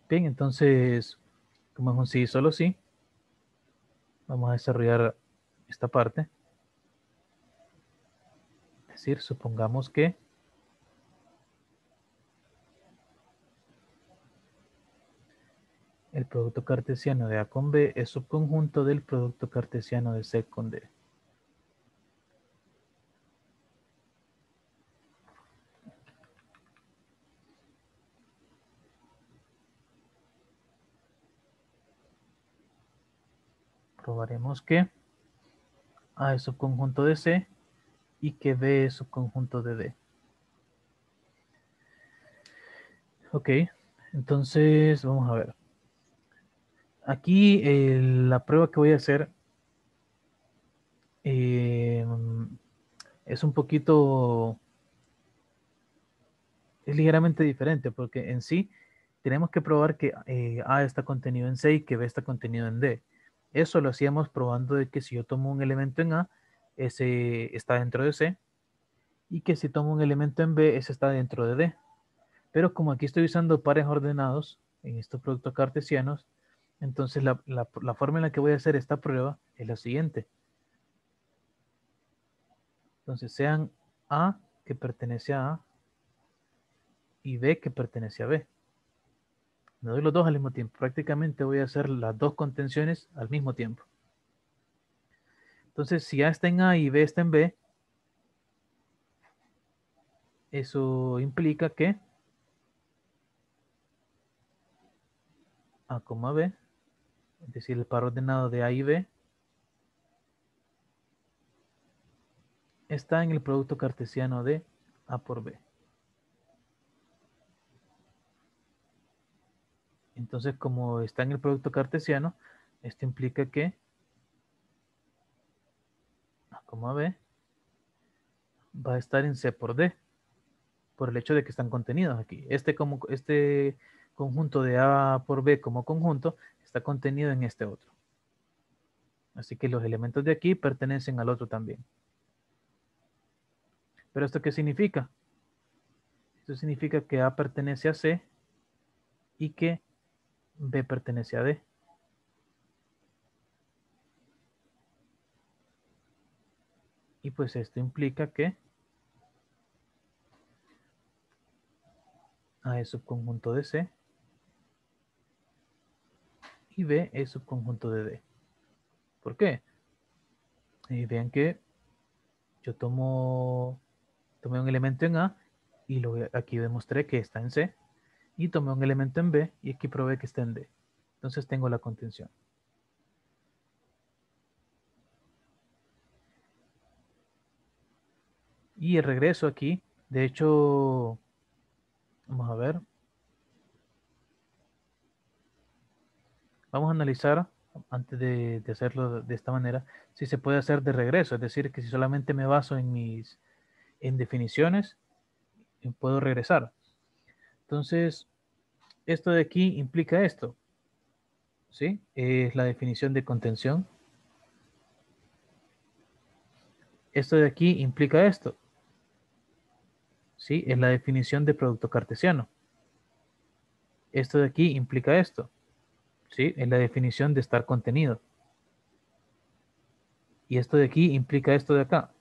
[SPEAKER 1] Bien, entonces, como es un sí solo sí, vamos a desarrollar esta parte. Es decir, supongamos que el producto cartesiano de A con B es subconjunto del producto cartesiano de C con D. Probaremos que A es subconjunto de C y que B es subconjunto de D. Ok, entonces vamos a ver. Aquí la prueba que voy a hacer eh, es un poquito, es ligeramente diferente porque en sí tenemos que probar que eh, A está contenido en C y que B está contenido en D. Eso lo hacíamos probando de que si yo tomo un elemento en A, ese está dentro de C y que si tomo un elemento en B, ese está dentro de D. Pero como aquí estoy usando pares ordenados en estos productos cartesianos, entonces la, forma en la que voy a hacer esta prueba es la siguiente. Entonces sean A que pertenece a A y B que pertenece a B. Me doy los dos al mismo tiempo. Prácticamente voy a hacer las dos contenciones al mismo tiempo. Entonces, si A está en A y B está en B, eso implica que A, B, es decir, el par ordenado de A y B, está en el producto cartesiano de A por B. Entonces, como está en el producto cartesiano, esto implica que A, B va a estar en C por D, por el hecho de que están contenidos aquí. Este, como, este conjunto de A por B como conjunto está contenido en este otro. Así que los elementos de aquí pertenecen al otro también. ¿Pero esto qué significa? Esto significa que A pertenece a C y que B pertenece a D. Y pues esto implica que A es subconjunto de C y B es subconjunto de D. ¿Por qué? Y vean que yo tomo tomé un elemento en A y lo, aquí demostré que está en C y tomé un elemento en B y aquí probé que está en D. Entonces tengo la contención. Y el regreso aquí, de hecho, vamos a ver. Vamos a analizar, antes de, hacerlo de esta manera, si se puede hacer de regreso. Es decir, que si solamente me baso en mis en definiciones, puedo regresar. Entonces, esto de aquí implica esto. ¿Sí? Es la definición de contención. Esto de aquí implica esto. ¿Sí? Es la definición de producto cartesiano. Esto de aquí implica esto. ¿Sí? Es la definición de estar contenido. Y esto de aquí implica esto de acá.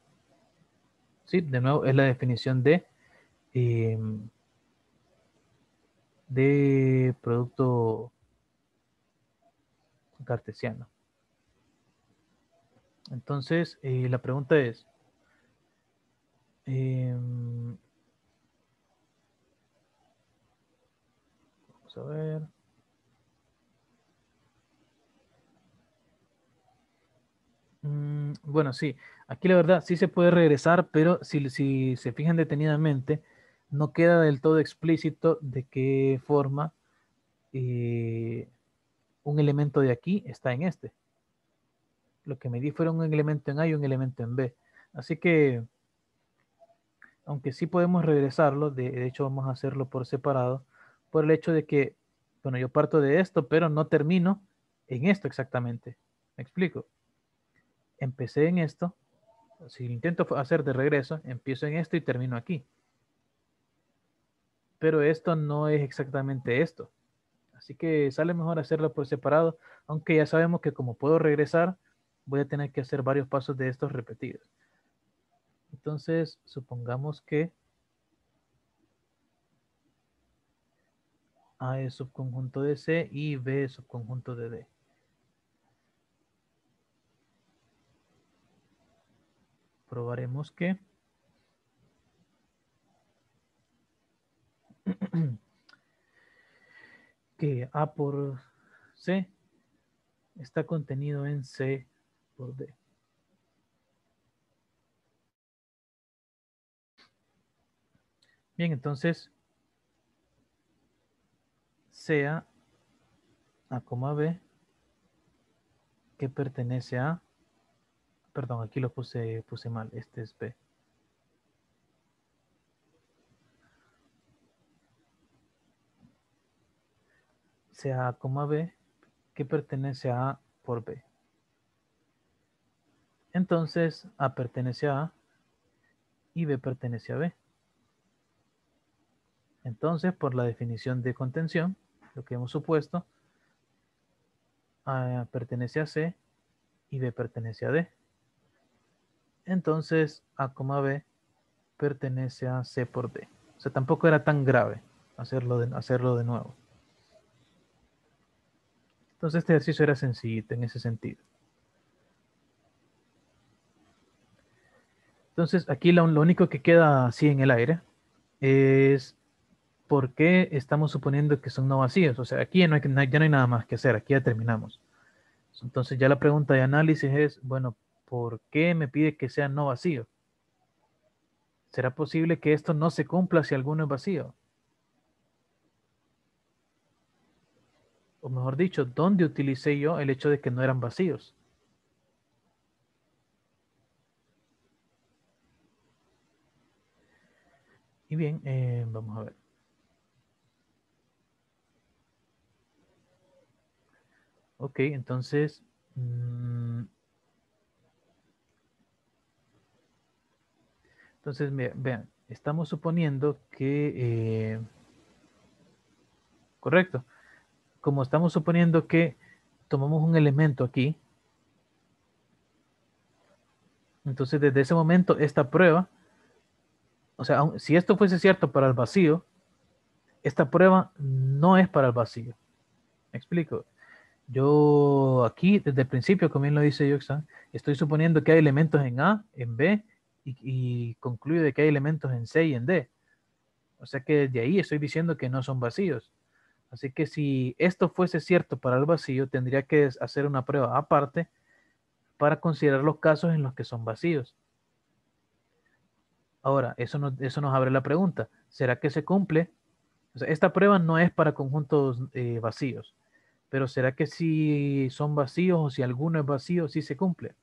[SPEAKER 1] ¿Sí? De nuevo, es la definición de em, de producto cartesiano. Entonces, eh, la pregunta es, em, vamos a ver. Mm, bueno, sí, aquí la verdad sí se puede regresar, pero si, se fijan detenidamente, no queda del todo explícito de qué forma eh, un elemento de aquí está en este. Lo que me di fueron un elemento en A y un elemento en B. Así que, aunque sí podemos regresarlo, de, de hecho vamos a hacerlo por separado, por el hecho de que, bueno, yo parto de esto, pero no termino en esto exactamente. ¿Me explico? Empecé en esto. Si lo intento hacer de regreso, empiezo en esto y termino aquí. Pero esto no es exactamente esto. Así que sale mejor hacerlo por separado, aunque ya sabemos que como puedo regresar, voy a tener que hacer varios pasos de estos repetidos. Entonces, supongamos que A es subconjunto de C y B es subconjunto de D. Probaremos que que A por C está contenido en C por D. Bien, entonces sea A, B que pertenece a, perdón, aquí lo puse, puse mal, este es B. sea A, B que pertenece a A por B. Entonces A pertenece a A y B pertenece a B. Entonces, por la definición de contención, lo que hemos supuesto, A pertenece a C y B pertenece a D. Entonces, A, B pertenece a C por D. O sea, tampoco era tan grave hacerlo de, hacerlo de nuevo. Entonces, este ejercicio era sencillito en ese sentido. Entonces, aquí lo, único que queda así en el aire es ¿por qué estamos suponiendo que son no vacíos? O sea, aquí ya no, hay, ya no hay nada más que hacer, aquí ya terminamos. Entonces ya la pregunta de análisis es, bueno, ¿por qué me pide que sea no vacío? ¿Será posible que esto no se cumpla si alguno es vacío? O mejor dicho, ¿dónde utilicé yo el hecho de que no eran vacíos? Y bien, eh, vamos a ver. Ok, entonces... Mm, entonces, vean, estamos suponiendo que... Eh, correcto. Como estamos suponiendo que tomamos un elemento aquí, entonces desde ese momento esta prueba, o sea, si esto fuese cierto para el vacío, esta prueba no es para el vacío. ¿Me explico? Yo aquí, desde el principio, como bien lo dice Yoxan, estoy suponiendo que hay elementos en A, en B, y, concluyo de que hay elementos en C y en D. O sea que de ahí estoy diciendo que no son vacíos. Así que si esto fuese cierto para el vacío, tendría que hacer una prueba aparte para considerar los casos en los que son vacíos. Ahora, eso nos, eso nos abre la pregunta. ¿Será que se cumple? Esta prueba no es para conjuntos eh, vacíos. Pero ¿será que si son vacíos o si alguno es vacío, sí se cumple?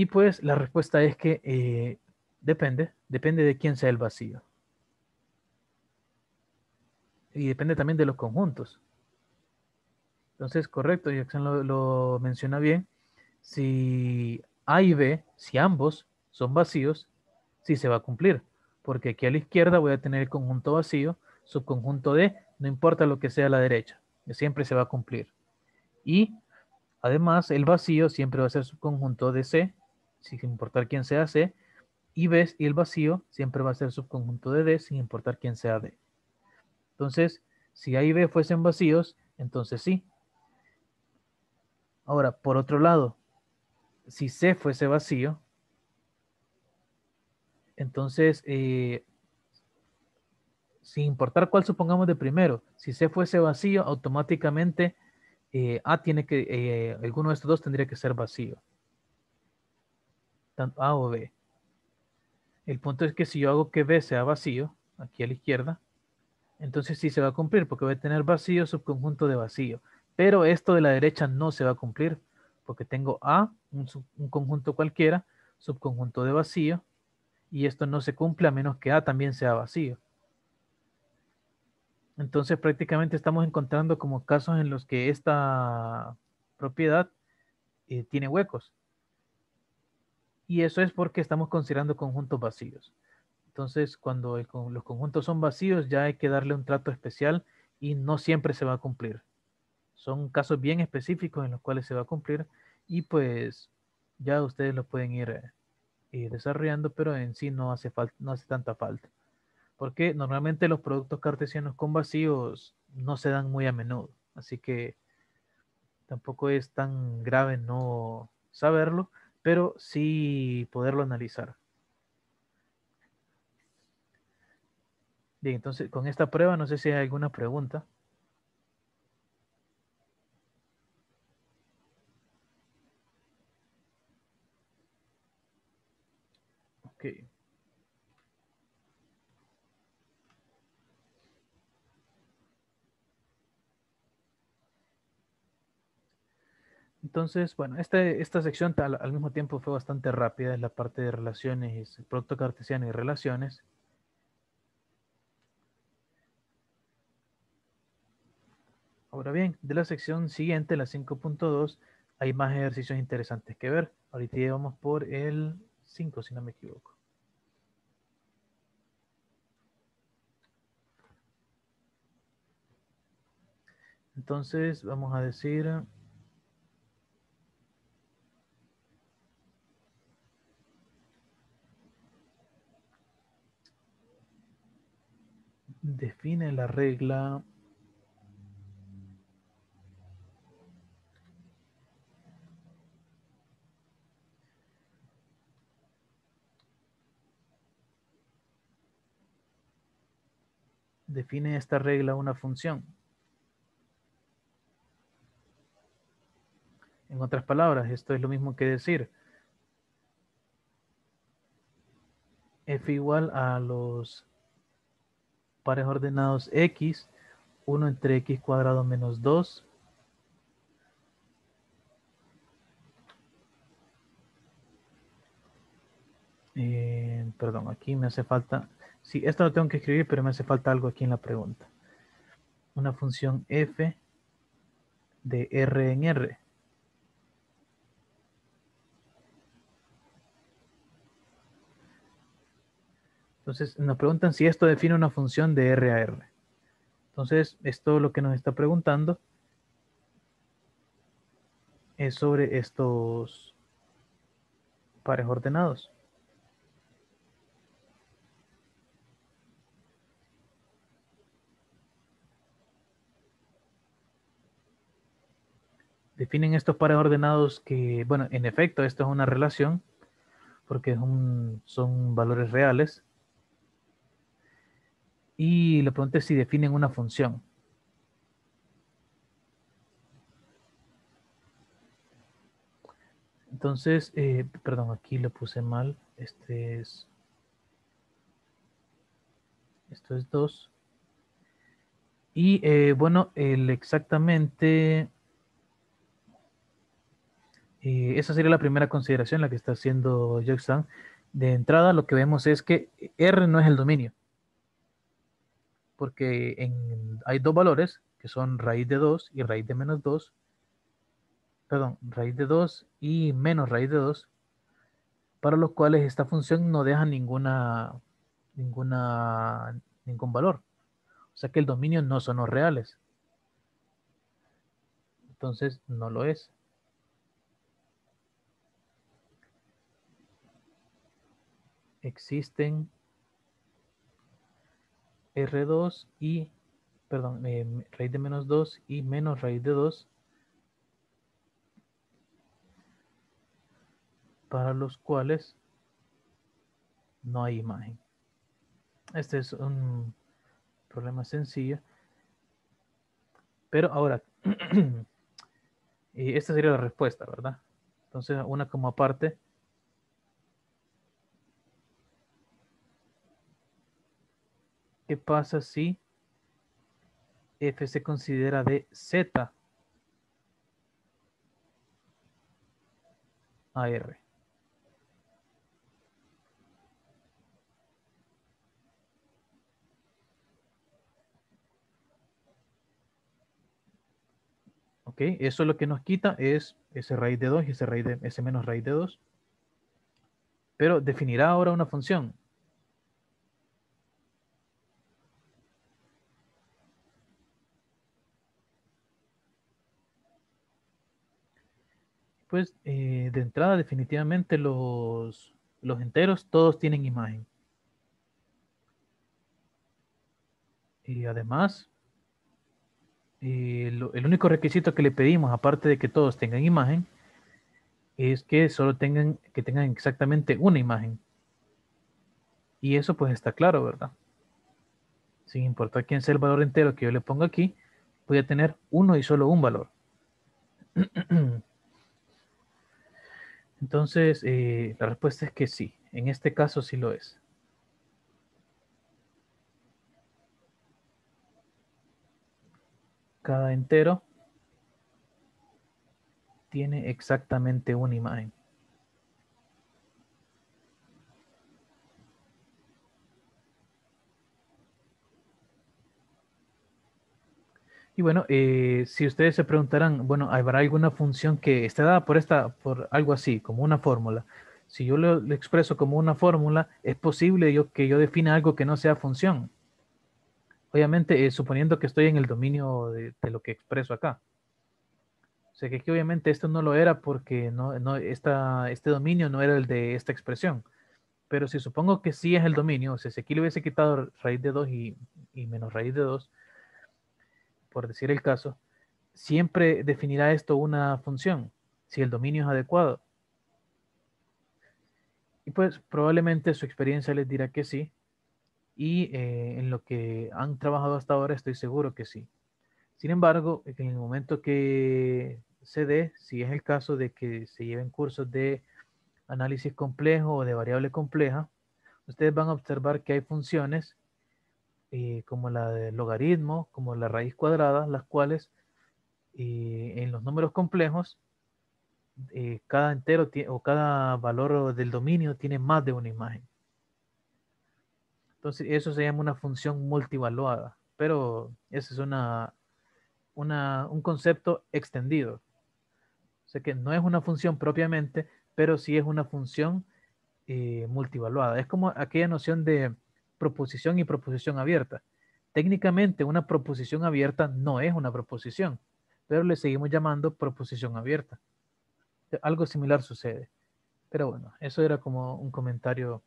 [SPEAKER 1] Y pues la respuesta es que eh, depende, depende de quién sea el vacío. Y depende también de los conjuntos. Entonces, correcto, Jackson lo, menciona bien. Si A y B, si ambos son vacíos, sí se va a cumplir. Porque aquí a la izquierda voy a tener el conjunto vacío, subconjunto de no importa lo que sea a la derecha, siempre se va a cumplir. Y además el vacío siempre va a ser subconjunto de C, sin importar quién sea C, y B y el vacío siempre va a ser subconjunto de D, sin importar quién sea D. Entonces, si A y B fuesen vacíos, entonces sí. Ahora, por otro lado, si C fuese vacío, entonces eh, sin importar cuál supongamos de primero, si C fuese vacío, automáticamente eh, A tiene que, eh, alguno de estos dos tendría que ser vacío. A o B. El punto es que si yo hago que B sea vacío, aquí a la izquierda, entonces sí se va a cumplir porque voy a tener vacío, subconjunto de vacío. Pero esto de la derecha no se va a cumplir porque tengo A, un, un conjunto cualquiera, subconjunto de vacío, y esto no se cumple a menos que A también sea vacío. Entonces prácticamente estamos encontrando como casos en los que esta propiedad eh, tiene huecos. Y eso es porque estamos considerando conjuntos vacíos. Entonces, cuando los conjuntos son vacíos, ya hay que darle un trato especial y no siempre se va a cumplir. Son casos bien específicos en los cuales se va a cumplir y pues ya ustedes lo pueden ir eh, desarrollando, pero en sí no hace, falta, no hace tanta falta porque normalmente los productos cartesianos con vacíos no se dan muy a menudo, así que tampoco es tan grave no saberlo, pero sí poderlo analizar. Bien, entonces con esta prueba no sé si hay alguna pregunta. Ok. Entonces, bueno, este, esta sección al, mismo tiempo fue bastante rápida, es la parte de relaciones, el producto cartesiano y relaciones. Ahora bien, de la sección siguiente, la 5.2, hay más ejercicios interesantes que ver. Ahorita vamos por el 5, si no me equivoco. Entonces, vamos a decir... define la regla define esta regla una función. En otras palabras, esto es lo mismo que decir f igual a los pares ordenados x, 1 entre x cuadrado menos 2. Eh, perdón, aquí me hace falta, sí, esto lo tengo que escribir, pero me hace falta algo aquí en la pregunta. Una función f de r en r. Entonces nos preguntan si esto define una función de R a R. Entonces, esto lo que nos está preguntando es sobre estos pares ordenados. Definen estos pares ordenados que, bueno, en efecto, esto es una relación porque son valores reales y le pregunté si definen una función. Entonces, eh, perdón, aquí lo puse mal. Este es... Esto es 2. Y eh, bueno, el exactamente... Eh, esa sería la primera consideración, la que está haciendo Jackson. De entrada, lo que vemos es que R no es el dominio porque hay dos valores que son raíz de 2 y raíz de menos 2, perdón, raíz de 2 y menos raíz de 2, para los cuales esta función no deja ninguna, ninguna, ningún valor. O sea que el dominio no son los reales. Entonces no lo es. Existen R2 y, perdón, eh, raíz de menos 2 y menos raíz de 2 para los cuales no hay imagen. Este es un problema sencillo. Pero ahora, y esta sería la respuesta, ¿verdad? Entonces, una como aparte ¿qué pasa si f se considera de z a r? Ok, eso lo que nos quita es ese raíz de 2 y ese, raíz de, ese menos raíz de 2. Pero definirá ahora una función. Pues eh, de entrada definitivamente los, los enteros todos tienen imagen. Y además, eh, el único requisito que le pedimos, aparte de que todos tengan imagen, es que solo tengan, que tengan exactamente una imagen. Y eso pues está claro, ¿verdad? Sin importar quién sea el valor entero que yo le pongo aquí, voy a tener uno y solo un valor. Entonces, eh, la respuesta es que sí. En este caso sí lo es. Cada entero tiene exactamente una imagen. Y bueno, eh, si ustedes se preguntarán, bueno, ¿habrá alguna función que esté dada por esta, por algo así, como una fórmula? Si yo lo, expreso como una fórmula, es posible yo, que yo defina algo que no sea función. Obviamente, eh, suponiendo que estoy en el dominio de, lo que expreso acá. O sea que aquí obviamente esto no lo era porque no, no esta, este dominio no era el de esta expresión. Pero si supongo que sí es el dominio, o sea, si aquí le hubiese quitado raíz de 2 y, y menos raíz de 2, por decir el caso, siempre definirá esto una función, si el dominio es adecuado. Y pues probablemente su experiencia les dirá que sí, y eh, en lo que han trabajado hasta ahora estoy seguro que sí. Sin embargo, en el momento que se dé, si es el caso de que se lleven cursos de análisis complejo o de variable compleja, ustedes van a observar que hay funciones eh, como la del logaritmo, como la raíz cuadrada, las cuales eh, en los números complejos, eh, cada entero o cada valor del dominio tiene más de una imagen. Entonces, eso se llama una función multivaluada, pero ese es una, un concepto extendido. O sea que no es una función propiamente, pero sí es una función multivaluada. Es como aquella noción de proposición y proposición abierta. Técnicamente una proposición abierta no es una proposición, pero le seguimos llamando proposición abierta. Algo similar sucede. Pero bueno, eso era como un comentario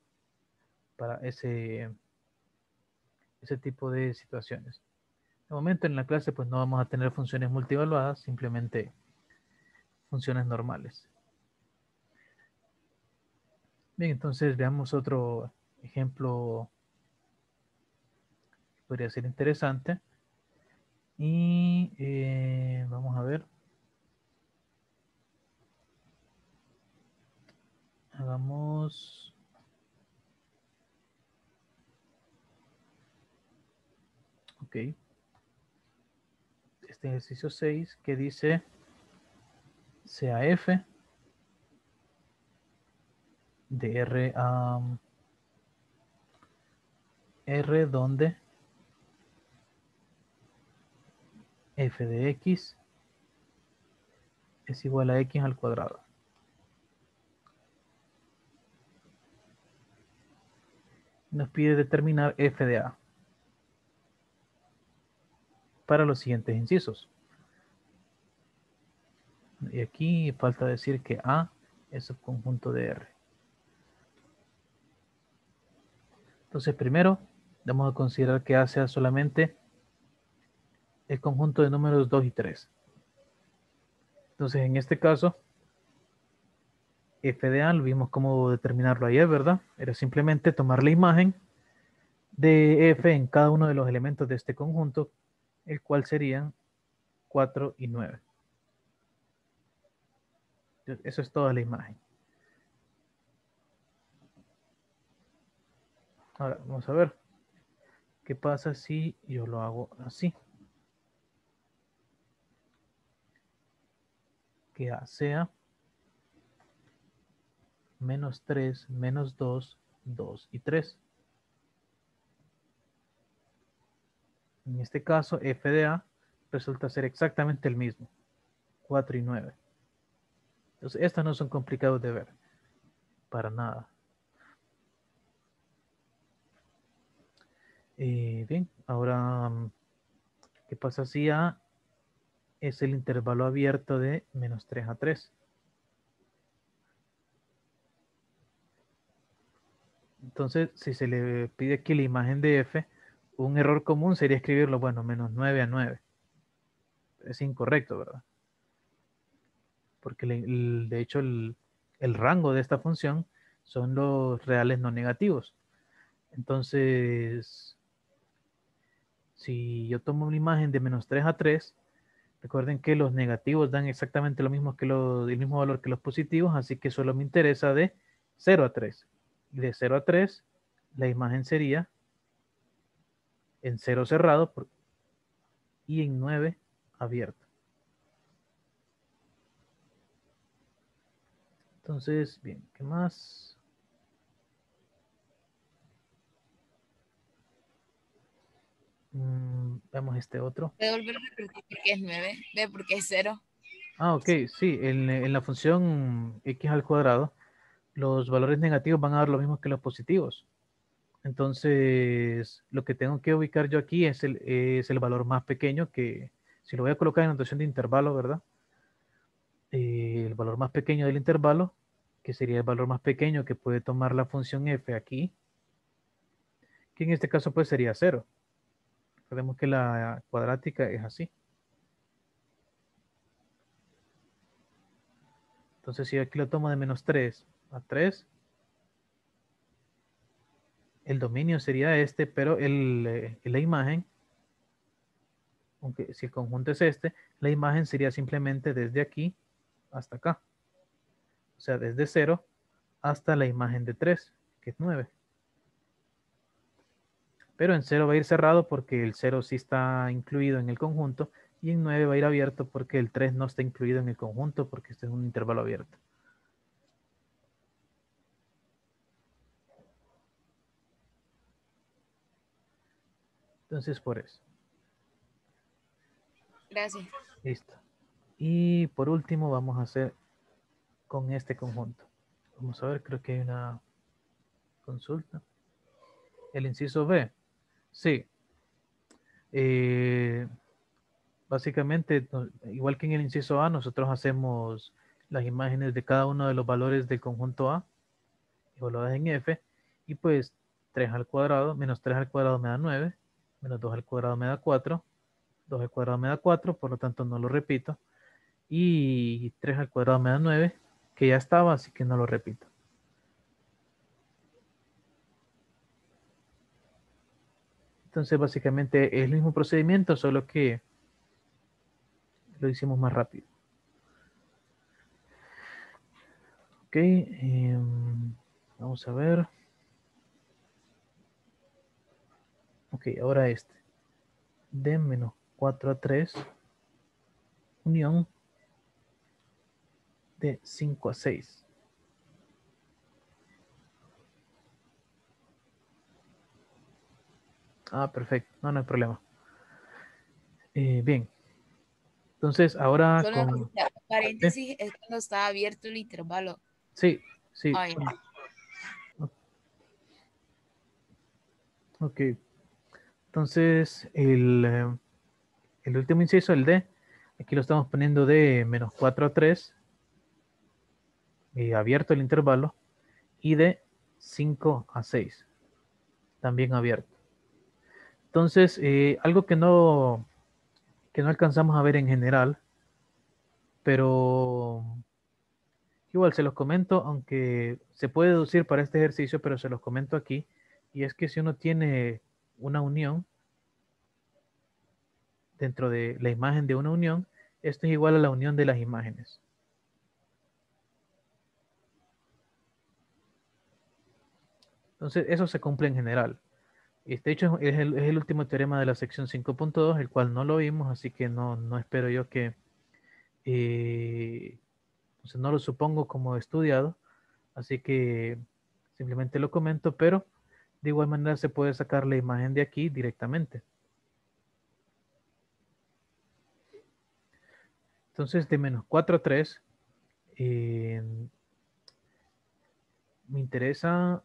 [SPEAKER 1] para ese, ese tipo de situaciones. De momento en la clase pues no vamos a tener funciones multivaluadas, simplemente funciones normales. Bien, entonces veamos otro ejemplo podría ser interesante. Y eh, vamos a ver. Hagamos... Ok. Este ejercicio 6 que dice CAF de R a R donde f de x es igual a x al cuadrado. Nos pide determinar f de a para los siguientes incisos. Y aquí falta decir que A es el conjunto de R. Entonces primero vamos a considerar que A sea solamente el conjunto de números 2 y 3. Entonces, en este caso, f de a, lo vimos cómo determinarlo ayer, ¿verdad? Era simplemente tomar la imagen de f en cada uno de los elementos de este conjunto, el cual serían 4 y 9. Eso es toda la imagen. Ahora, vamos a ver. ¿Qué pasa si yo lo hago así? Que A sea menos 3, menos 2, 2 y 3. En este caso, f de A resulta ser exactamente el mismo, 4 y 9. Entonces, estos no son complicados de ver, para nada. Eh, bien, ahora, mm, ¿qué pasa si A es el intervalo abierto de menos 3 a 3? Entonces, si se le pide aquí la imagen de f, un error común sería escribirlo, bueno, menos 9 a 9. Es incorrecto, ¿verdad? Porque de hecho el, el rango de esta función son los reales no negativos. Entonces, si yo tomo una imagen de menos 3 a 3, recuerden que los negativos dan exactamente lo mismo que el mismo valor que los positivos, así que solo me interesa de 0 a 3. De 0 a 3, la imagen sería en 0 cerrado y en 9 abierto. Entonces, bien, ¿qué más? Mm, vemos este otro.
[SPEAKER 4] ¿Puedo volver a repetir por qué es 9? ¿Ve por qué es 0?
[SPEAKER 1] Ah, ok, sí, en, en, la función x al cuadrado, los valores negativos van a dar lo mismo que los positivos. Entonces, lo que tengo que ubicar yo aquí es el, es el valor más pequeño que, si lo voy a colocar en notación de intervalo, ¿verdad? Eh, el valor más pequeño del intervalo, que sería el valor más pequeño que puede tomar la función f aquí, que en este caso pues sería 0. Recordemos que la cuadrática es así. Entonces, si aquí lo tomo de menos 3 a 3, el dominio sería este, pero el, eh, la imagen, aunque si el conjunto es este, la imagen sería simplemente desde aquí hasta acá. O sea, desde 0 hasta la imagen de 3, que es 9 pero en 0 va a ir cerrado porque el 0 sí está incluido en el conjunto y en 9 va a ir abierto porque el 3 no está incluido en el conjunto porque este es un intervalo abierto. Entonces por eso.
[SPEAKER 4] Gracias.
[SPEAKER 1] Listo. Y por último vamos a hacer con este conjunto. Vamos a ver, creo que hay una consulta. El inciso B. Sí. Eh, básicamente, igual que en el inciso A, nosotros hacemos las imágenes de cada uno de los valores del conjunto A, evaluadas en F, y pues 3 al cuadrado, menos 3 al cuadrado me da 9, menos 2 al cuadrado me da 4, 2 al cuadrado me da 4, por lo tanto no lo repito, y 3 al cuadrado me da 9, que ya estaba, así que no lo repito. Entonces, básicamente es el mismo procedimiento, solo que lo hicimos más rápido. Ok, em, vamos a ver. Ok, ahora este. De menos 4 a 3, unión de 5 a 6. Ah, perfecto. No, no hay problema. Eh, bien. Entonces, ahora con...
[SPEAKER 4] Paréntesis es cuando está abierto el intervalo.
[SPEAKER 1] Sí, sí. Ok. Entonces, el, eh, el último inciso, el D, aquí lo estamos poniendo de menos 4 a 3, y abierto el intervalo, y de 5 a 6, también abierto. Entonces, eh, algo que no, que no alcanzamos a ver en general, pero igual se los comento, aunque se puede deducir para este ejercicio, pero se los comento aquí, y es que si uno tiene una unión dentro de la imagen de una unión, esto es igual a la unión de las imágenes. Entonces, eso se cumple en general. Este hecho es el, último teorema de la sección 5.2, el cual no lo vimos, así que no, no espero yo que, eh, no lo supongo como estudiado, así que simplemente lo comento, pero de igual manera se puede sacar la imagen de aquí directamente. Entonces de menos 4 a 3, eh, me interesa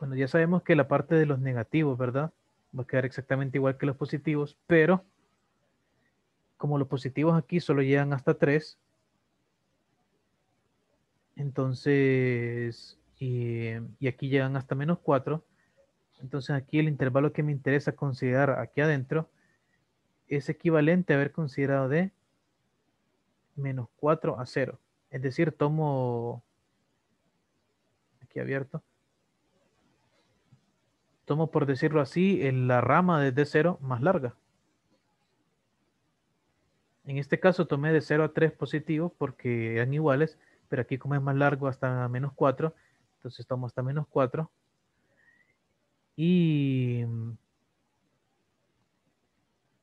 [SPEAKER 1] bueno, ya sabemos que la parte de los negativos, ¿verdad? Va a quedar exactamente igual que los positivos, pero como los positivos aquí solo llegan hasta 3, entonces, y, aquí llegan hasta menos 4, entonces aquí el intervalo que me interesa considerar aquí adentro es equivalente a haber considerado de menos 4 a 0. Es decir, tomo aquí abierto tomo por decirlo así, en la rama de D0 más larga. En este caso tomé de 0 a 3 positivos porque eran iguales, pero aquí como es más largo hasta menos 4, entonces tomo hasta menos 4. Y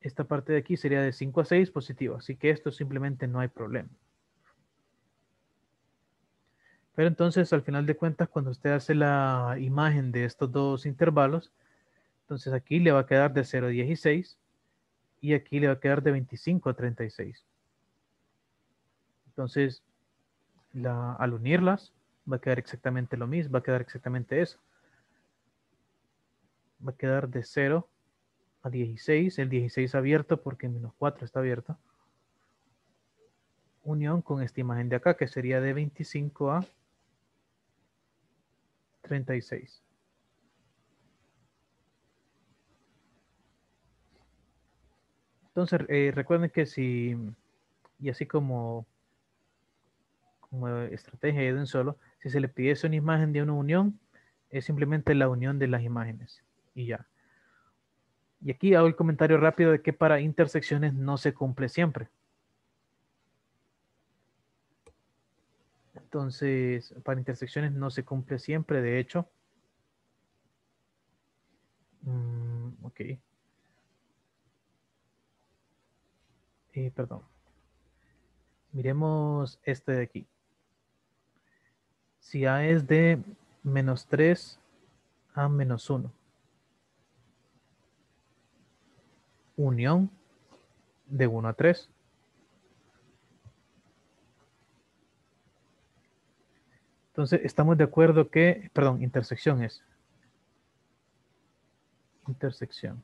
[SPEAKER 1] esta parte de aquí sería de 5 a 6 positivo, así que esto simplemente no hay problema. Pero entonces, al final de cuentas, cuando usted hace la imagen de estos dos intervalos, entonces aquí le va a quedar de 0 a 16 y aquí le va a quedar de 25 a 36. Entonces, al unirlas, va a quedar exactamente lo mismo, va a quedar exactamente eso. Va a quedar de 0 a 16, el 16 abierto porque menos 4 está abierto. Unión con esta imagen de acá, que sería de 25 a 36. Entonces, eh, recuerden que si, y así como, como estrategia de un solo, si se le pidiese una imagen de una unión, es simplemente la unión de las imágenes y ya. Y aquí hago el comentario rápido de que para intersecciones no se cumple siempre. Entonces, para intersecciones no se cumple siempre, de hecho. Mm, ok. Eh, perdón. Miremos este de aquí. Si A es de menos 3 a menos 1. Unión de 1 a 3. Entonces, estamos de acuerdo que, perdón, intersección es. Intersección.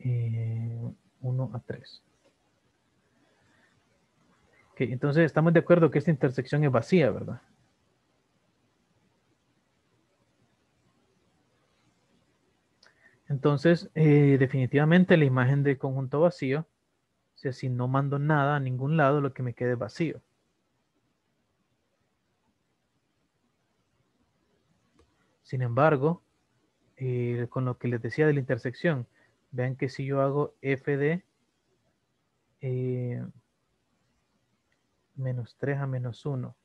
[SPEAKER 1] 1 a 3. Ok, entonces estamos de acuerdo que esta intersección es vacía, ¿verdad? Entonces, eh, definitivamente la imagen de conjunto vacío o sea, si no mando nada a ningún lado, lo que me quede vacío. Sin embargo, eh, con lo que les decía de la intersección, vean que si yo hago f de eh, menos 3 a menos 1,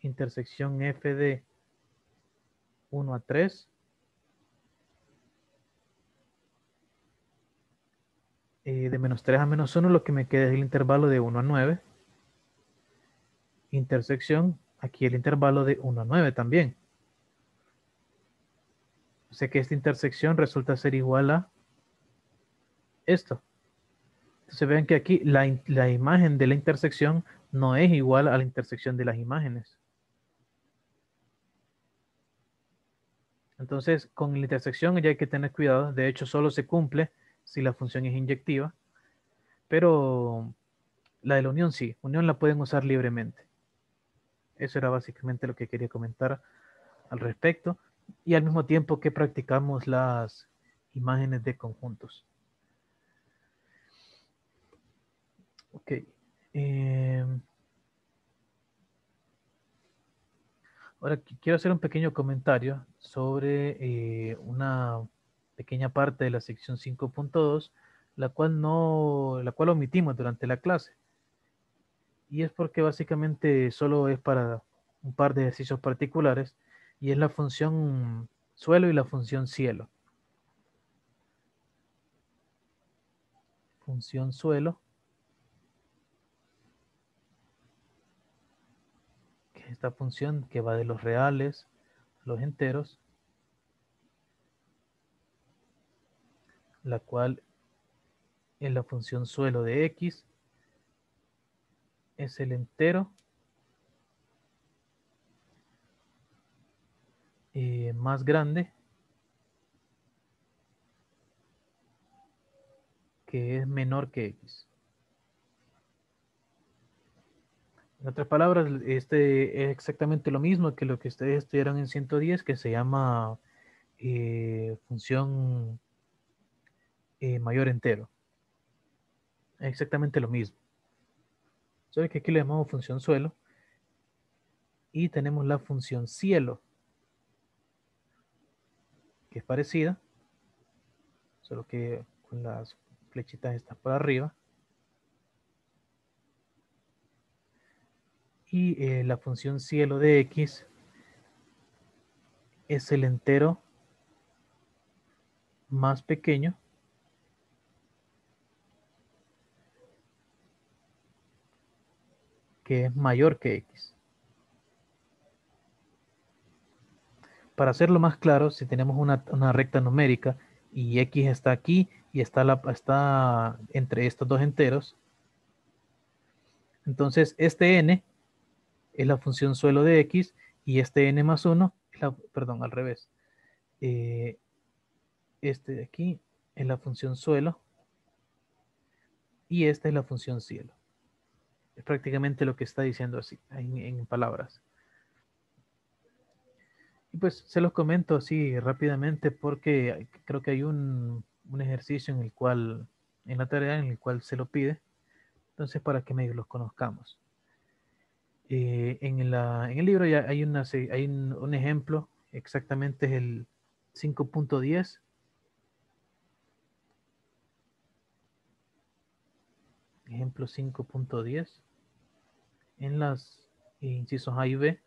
[SPEAKER 1] intersección f de 1 a 3, Eh, de menos 3 a menos 1, lo que me queda es el intervalo de 1 a 9. Intersección, aquí el intervalo de 1 a 9 también. O sea que esta intersección resulta ser igual a esto. Entonces vean que aquí la, la imagen de la intersección no es igual a la intersección de las imágenes. Entonces, con la intersección ya hay que tener cuidado. De hecho, solo se cumple si la función es inyectiva, pero la de la unión sí, unión la pueden usar libremente. Eso era básicamente lo que quería comentar al respecto y al mismo tiempo que practicamos las imágenes de conjuntos. Ok. Em, ahora quiero hacer un pequeño comentario sobre eh, una pequeña parte de la sección 5.2, la cual no, la cual omitimos durante la clase. Y es porque básicamente solo es para un par de ejercicios particulares y es la función suelo y la función cielo. Función suelo. Que es esta función que va de los reales a los enteros. La cual es la función suelo de x. Es el entero Eh, más grande que es menor que x. En otras palabras, este es exactamente lo mismo que lo que ustedes estudiaron en 110, que se llama eh, función eh, mayor entero. Es exactamente lo mismo. Solo que aquí le llamamos función suelo. Y tenemos la función cielo que es parecida, solo que con las flechitas están por arriba. Y eh, la función cielo de x es el entero más pequeño que es mayor que x. Para hacerlo más claro, si tenemos una, recta numérica y x está aquí y está, la, entre estos dos enteros, entonces este n es la función suelo de x y este n más 1, perdón, al revés. Eh, este de aquí es la función suelo y esta es la función cielo. Es prácticamente lo que está diciendo así, en palabras. Y pues se los comento así rápidamente porque creo que hay un, ejercicio en el cual, en la tarea en el cual se lo pide. Entonces, para que me los conozcamos. Eh, en, en, el libro ya hay, una, hay un, ejemplo, exactamente es el 5.10. Ejemplo 5.10. En las incisos A y B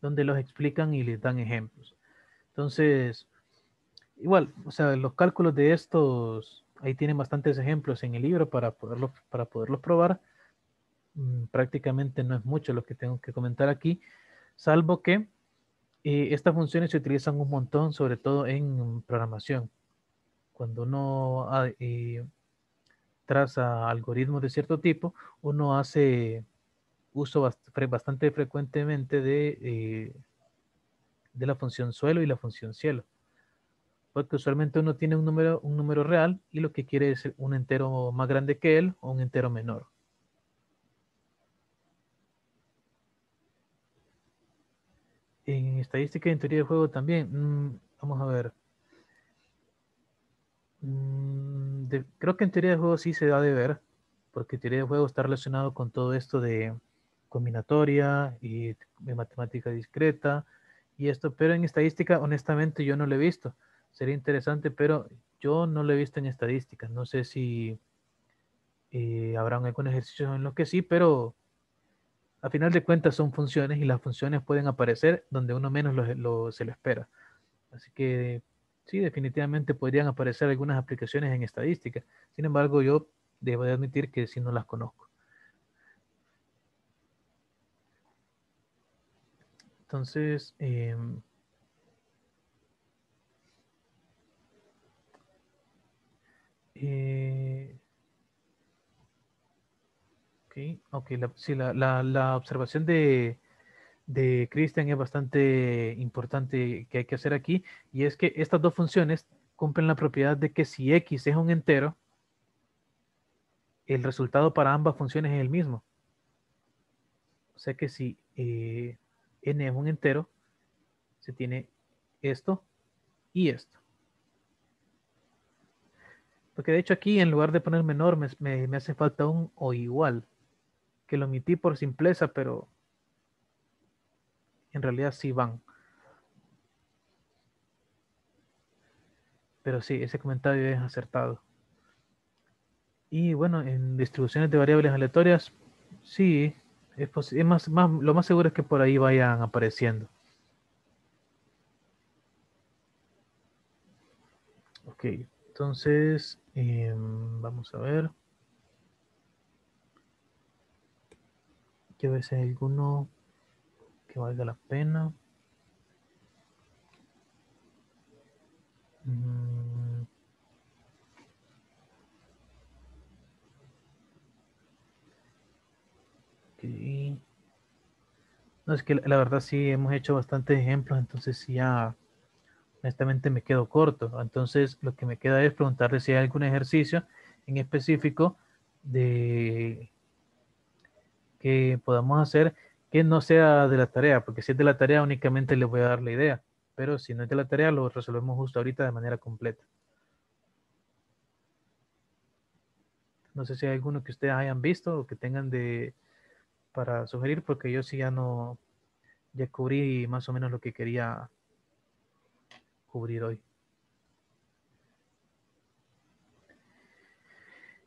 [SPEAKER 1] donde los explican y les dan ejemplos. Entonces, igual, o sea, los cálculos de estos, ahí tienen bastantes ejemplos en el libro para poderlos, para poderlos probar. Mm, prácticamente no es mucho lo que tengo que comentar aquí, salvo que eh, estas funciones se utilizan un montón, sobre todo en programación. Cuando uno ah, eh, traza algoritmos de cierto tipo, uno hace uso bastante frecuentemente de, eh, de la función suelo y la función cielo. Porque usualmente uno tiene un número, un número real y lo que quiere es un entero más grande que él o un entero menor. En estadística y en teoría de juego también. Mm, vamos a ver. Creo que en teoría de juego sí se da de ver, porque teoría de juego está relacionado con todo esto de, combinatoria y de matemática discreta y esto, pero en estadística honestamente yo no lo he visto. Sería interesante, pero yo no lo he visto en estadística. No sé si eh, habrá algún ejercicio en lo que sí, pero a final de cuentas son funciones y las funciones pueden aparecer donde uno menos lo, se lo espera. Así que sí, definitivamente podrían aparecer algunas aplicaciones en estadística. Sin embargo, yo debo de admitir que sí no las conozco. Entonces, em, eh, ok, la, sí, la, observación de, de Christian es bastante importante que hay que hacer aquí, y es que estas dos funciones cumplen la propiedad de que si x es un entero, el resultado para ambas funciones es el mismo. O sea que si eh, n es un entero, se tiene esto y esto. Porque de hecho aquí en lugar de poner menor me, hace falta un o igual, que lo omití por simpleza, pero en realidad sí van. Pero sí, ese comentario es acertado. Y bueno, en distribuciones de variables aleatorias, sí, Es, es más, lo más seguro es que por ahí vayan apareciendo. Ok, entonces em, vamos a ver. Ver si hay alguno que valga la pena. Mm. Ok. No, es que la verdad sí hemos hecho bastantes ejemplos, entonces ya honestamente me quedo corto. Entonces lo que me queda es preguntarle si hay algún ejercicio en específico de que podamos hacer que no sea de la tarea, porque si es de la tarea únicamente le voy a dar la idea, pero si no es de la tarea lo resolvemos justo ahorita de manera completa. No sé si hay alguno que ustedes hayan visto o que tengan de para sugerir, porque yo sí ya no, ya cubrí más o menos lo que quería cubrir hoy.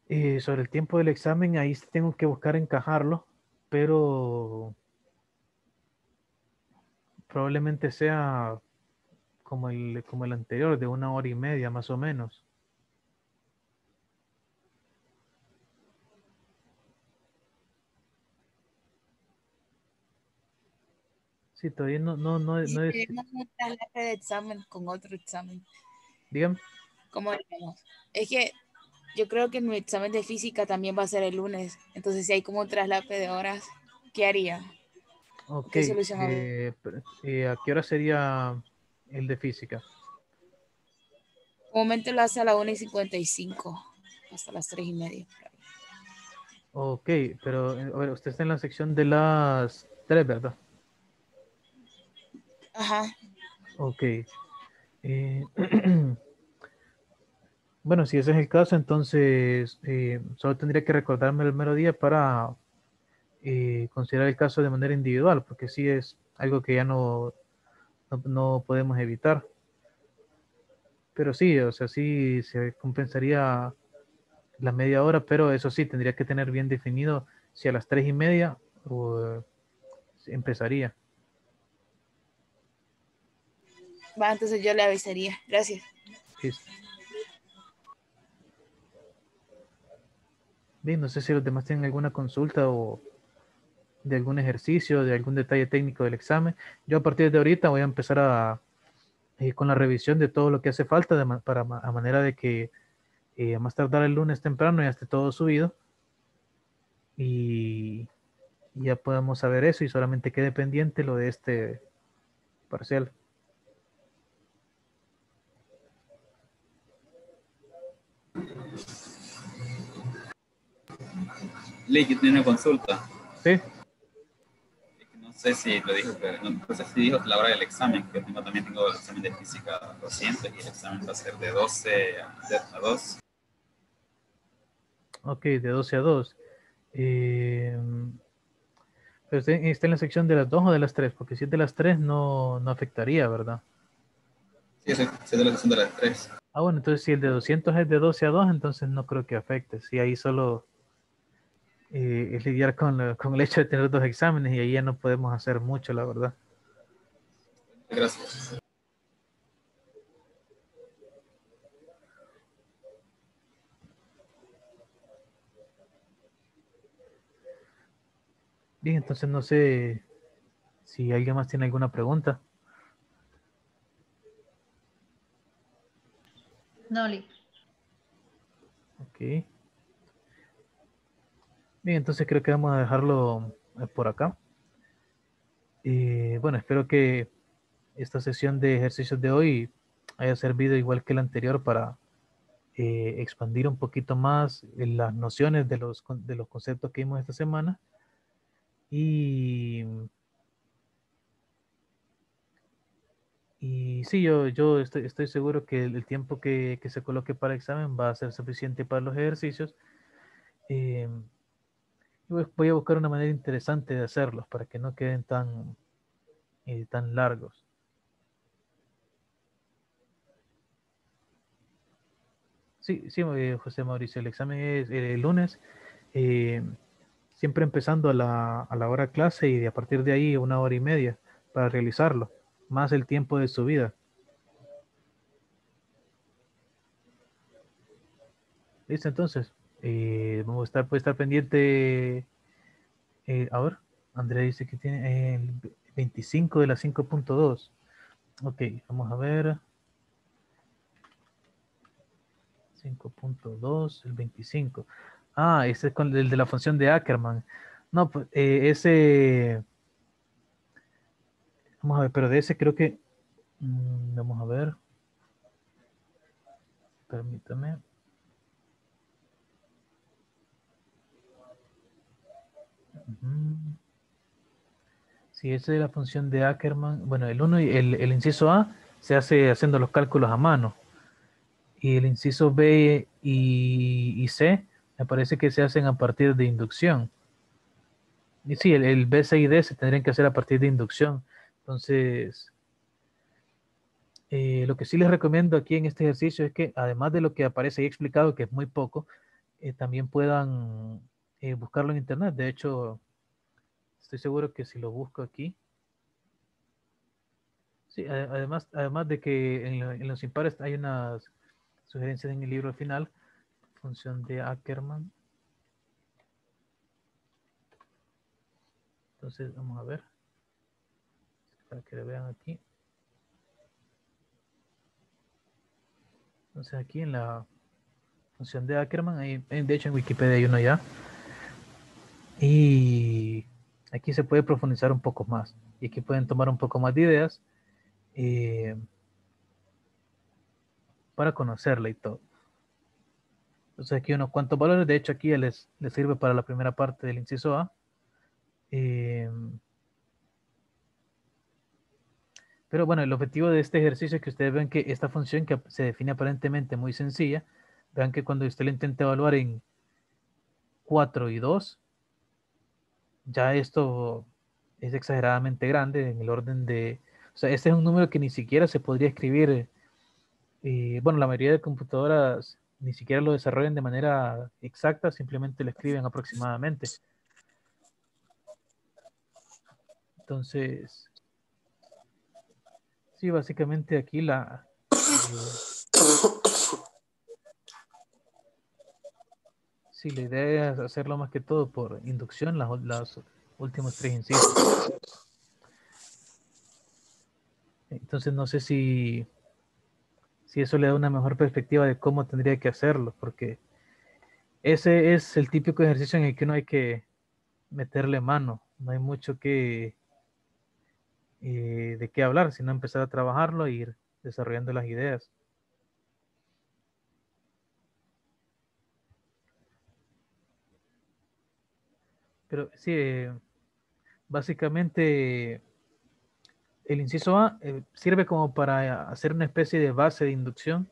[SPEAKER 1] Eh, sobre el tiempo del examen, ahí tengo que buscar encajarlo, pero probablemente sea como el, como el anterior, de una hora y media más o menos. Sí, todavía no, no, no, no es,
[SPEAKER 4] de examen con otro examen,
[SPEAKER 1] dígame.
[SPEAKER 4] ¿cómo haríamos? Es que yo creo que mi examen de física también va a ser el lunes. Entonces, si hay como un traslape de horas, ¿qué haría?
[SPEAKER 1] Ok,
[SPEAKER 4] ¿Qué
[SPEAKER 1] eh, eh, ¿a qué hora sería el de física?
[SPEAKER 4] Comúnmente lo hace a la 1 y 55, hasta las 3 y media.
[SPEAKER 1] Ok, pero eh, a ver, usted está en la sección de las tres, ¿verdad?
[SPEAKER 4] Ajá.
[SPEAKER 1] Ok. Eh, bueno, si ese es el caso, entonces eh, solo tendría que recordarme el mero día para eh, considerar el caso de manera individual, porque sí es algo que ya no, no, no podemos evitar. Pero sí, o sea, sí se compensaría la media hora, pero eso sí, tendría que tener bien definido si a las tres y media o, eh, empezaría.
[SPEAKER 4] Va, entonces yo le avisaría. Gracias.
[SPEAKER 1] Listo. Bien, no sé si los demás tienen alguna consulta o de algún ejercicio, de algún detalle técnico del examen. Yo a partir de ahorita voy a empezar a, eh, con la revisión de todo lo que hace falta de ma- para, ma- a manera de que eh, a más tardar el lunes temprano ya esté todo subido y ya podemos saber eso y solamente quede pendiente lo de este parcial.
[SPEAKER 5] Lee, yo tenía una consulta.
[SPEAKER 1] ¿Sí?
[SPEAKER 5] Que sé si lo dijo, pero no, no sé si dijo la hora del examen, que tengo, también tengo el examen de física 200 y el examen va a ser de 12 a, a 2.
[SPEAKER 1] Ok, de 12 a 2. Eh, pero usted está en la sección de las 2 o de las 3, porque si es de las 3 no, no afectaría, ¿verdad?
[SPEAKER 5] Sí, esa es la sección de las 3.
[SPEAKER 1] Ah, bueno, entonces si el de 200 es de 12 a 2, entonces no creo que afecte. Si ahí solo eh, es lidiar con, la- con el hecho de tener dos exámenes y ahí ya no podemos hacer mucho, la verdad.
[SPEAKER 5] Gracias.
[SPEAKER 1] Bien, entonces no sé si alguien más tiene alguna pregunta.
[SPEAKER 2] No, Lee.
[SPEAKER 1] Ok. Entonces creo que vamos a dejarlo eh, por acá. Y bueno, espero que esta sesión de ejercicios de hoy haya servido igual que la anterior para eh, expandir un poquito más en las nociones de los, de los conceptos que vimos esta semana. Y, y sí, yo, yo estoy, estoy seguro que el, tiempo que, que se coloque para examen va a ser suficiente para los ejercicios. Eh, voy a buscar una manera interesante de hacerlos para que no queden tan, eh, tan largos. Sí, sí, eh, José Mauricio, el examen es eh, el lunes. siempre empezando a la, a la hora clase y a partir de ahí una hora y media para realizarlo, más el tiempo de su vida. Listo, entonces, eh, vamos a estar, puede estar pendiente. eh, a ver, Andrea dice que tiene el 25 de la 5.2. Ok, vamos a ver. 5.2, el 25. Ah, ese es con el de la función de Ackerman. No, pues eh, ese. Vamos a ver, pero de ese creo que. mm, vamos a ver. Permítame. Sí, ese de la función de Ackerman. Bueno, el 1 y el, inciso A se hace haciendo los cálculos a mano. Y el inciso B y, C me parece que se hacen a partir de inducción. Y sí, el, el B, C y D se tendrían que hacer a partir de inducción. Entonces, eh, lo que sí les recomiendo aquí en este ejercicio es que, además de lo que aparece ahí explicado, que es muy poco, eh, también puedan eh, buscarlo en internet. De hecho, estoy seguro que si lo busco aquí. Sí, además, además de que en, lo- en los impares hay unas sugerencias en el libro al final, función de Ackerman. Entonces, vamos a ver. Para que lo vean aquí. Entonces, aquí en la función de Ackerman, en- de hecho en Wikipedia hay uno ya. Y aquí se puede profundizar un poco más. Y aquí pueden tomar un poco más de ideas eh, para conocerla y todo. Entonces aquí unos cuantos valores. De hecho, aquí les, les sirve para la primera parte del inciso A. Eh, pero bueno, el objetivo de este ejercicio es que ustedes vean que esta función que se define aparentemente muy sencilla, vean que cuando usted lo intenta evaluar en 4 y 2, ya esto es exageradamente grande en el orden de... O sea, este es un número que ni siquiera se podría escribir. eh, bueno, la mayoría de computadoras ni siquiera lo desarrollan de manera exacta, simplemente lo escriben aproximadamente. Entonces, sí, básicamente aquí la... eh, sí, la idea es hacerlo más que todo por inducción, las, las últimos tres incisos. Entonces no sé si, si eso le da una mejor perspectiva de cómo tendría que hacerlo, porque ese es el típico ejercicio en el que uno hay que meterle mano, no hay mucho que eh, de qué hablar, sino empezar a trabajarlo e ir desarrollando las ideas. Pero sí, eh, básicamente el inciso A eh, sirve como para hacer una especie de base de inducción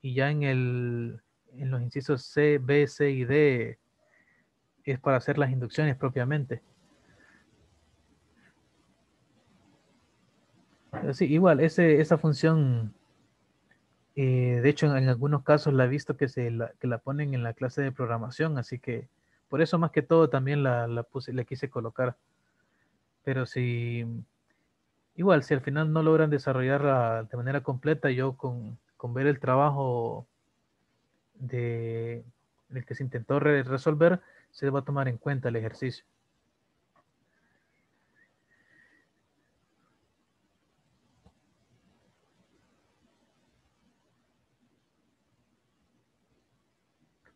[SPEAKER 1] y ya en, el, en los incisos C, B, C y D es para hacer las inducciones propiamente. Sí, igual, ese, esa función, eh, de hecho en, en algunos casos la he visto que, se la, que la ponen en la clase de programación, así que por eso más que todo también la, la puse, la quise colocar. Pero si, igual, si al final no logran desarrollarla de manera completa, yo con, con ver el trabajo de el que se intentó re- resolver, se va a tomar en cuenta el ejercicio.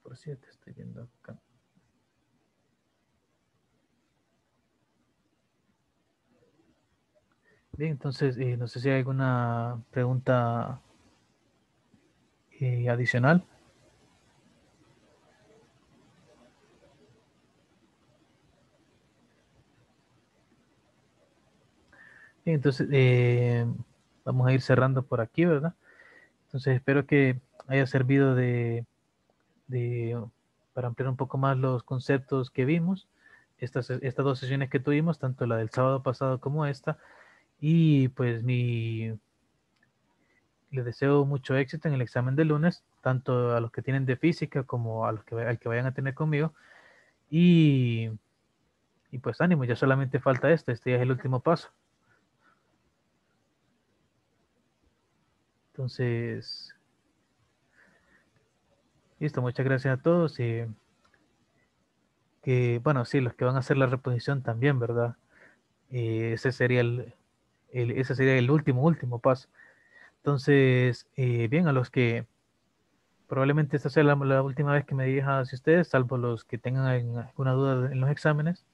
[SPEAKER 1] Por cierto, estoy viendo acá. Bien, entonces, eh, no sé si hay alguna pregunta eh, adicional. Bien, entonces, eh, vamos a ir cerrando por aquí, ¿verdad? Entonces, espero que haya servido de, de- para ampliar un poco más los conceptos que vimos. Estas, estas dos sesiones que tuvimos, tanto la del sábado pasado como esta. Y pues mi, les deseo mucho éxito en el examen de lunes, tanto a los que tienen de física como a los que, al que vayan a tener conmigo. Y Y pues ánimo, ya solamente falta este, este ya es el último paso. Entonces, listo, muchas gracias a todos. Y que, bueno, sí, los que van a hacer la reposición también, ¿verdad? Eh, ese sería el, el- ese sería el último, último paso. Entonces, eh, bien, a los que probablemente esta sea la, última vez que me dirija hacia ustedes, salvo los que tengan alguna duda en los exámenes.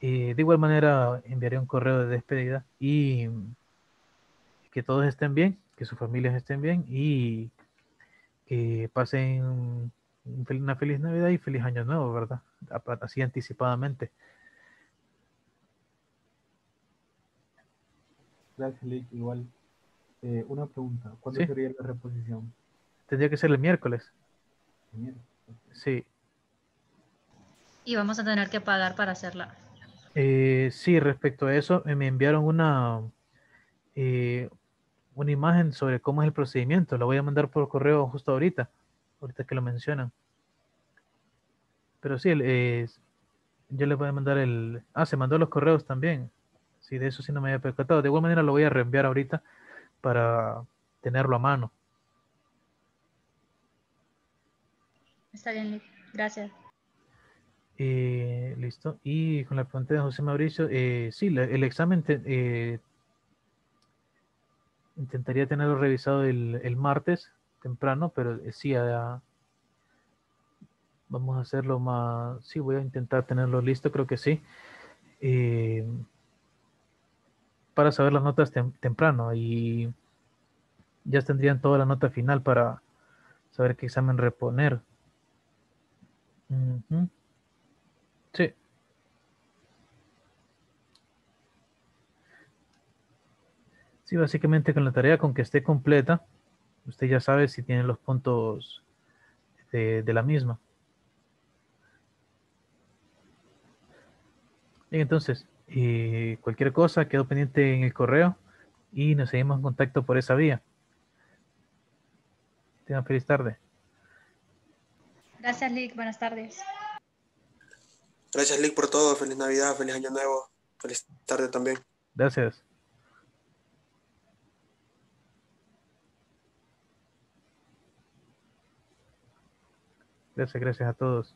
[SPEAKER 1] Eh, de igual manera, enviaré un correo de despedida y que todos estén bien, que sus familias estén bien y que pasen una feliz Navidad y feliz Año Nuevo, ¿verdad? Así anticipadamente.
[SPEAKER 6] Gracias, Lick. Igual, eh, una pregunta. ¿Cuándo
[SPEAKER 1] Sí.
[SPEAKER 6] sería la reposición?
[SPEAKER 1] Tendría que ser el miércoles.
[SPEAKER 6] Mira,
[SPEAKER 1] Sí.
[SPEAKER 2] Y vamos a tener que pagar para hacerla.
[SPEAKER 1] Eh, sí, respecto a eso, eh, me enviaron una, eh, una imagen sobre cómo es el procedimiento. La voy a mandar por correo justo ahorita, ahorita que lo mencionan. Pero sí, el- eh, yo les voy a mandar el... Ah, se mandó los correos también. Sí, de eso sí no me había percatado. De igual manera lo voy a reenviar ahorita para tenerlo a mano.
[SPEAKER 2] Está bien, Lick. Gracias.
[SPEAKER 1] Eh, listo. Y con la pregunta de José Mauricio, eh, sí, la- el examen te- eh, intentaría tenerlo revisado el, el martes temprano, pero sí, a- vamos a hacerlo más, sí, voy a intentar tenerlo listo, creo que sí, para saber las notas tem- temprano y ya tendrían toda la nota final para saber qué examen reponer. Ujú. Sí. Sí, básicamente con la tarea con que esté completa, usted ya sabe si tiene los puntos de, de la misma. Bien, entonces, eh, cualquier cosa quedó pendiente en el correo y nos seguimos en contacto por esa vía. Tengan feliz tarde.
[SPEAKER 2] Gracias, Lick. Buenas tardes.
[SPEAKER 7] Gracias, Lick, por todo. Feliz Navidad, feliz Año Nuevo. Feliz tarde también.
[SPEAKER 1] Gracias. Gracias, gracias a todos.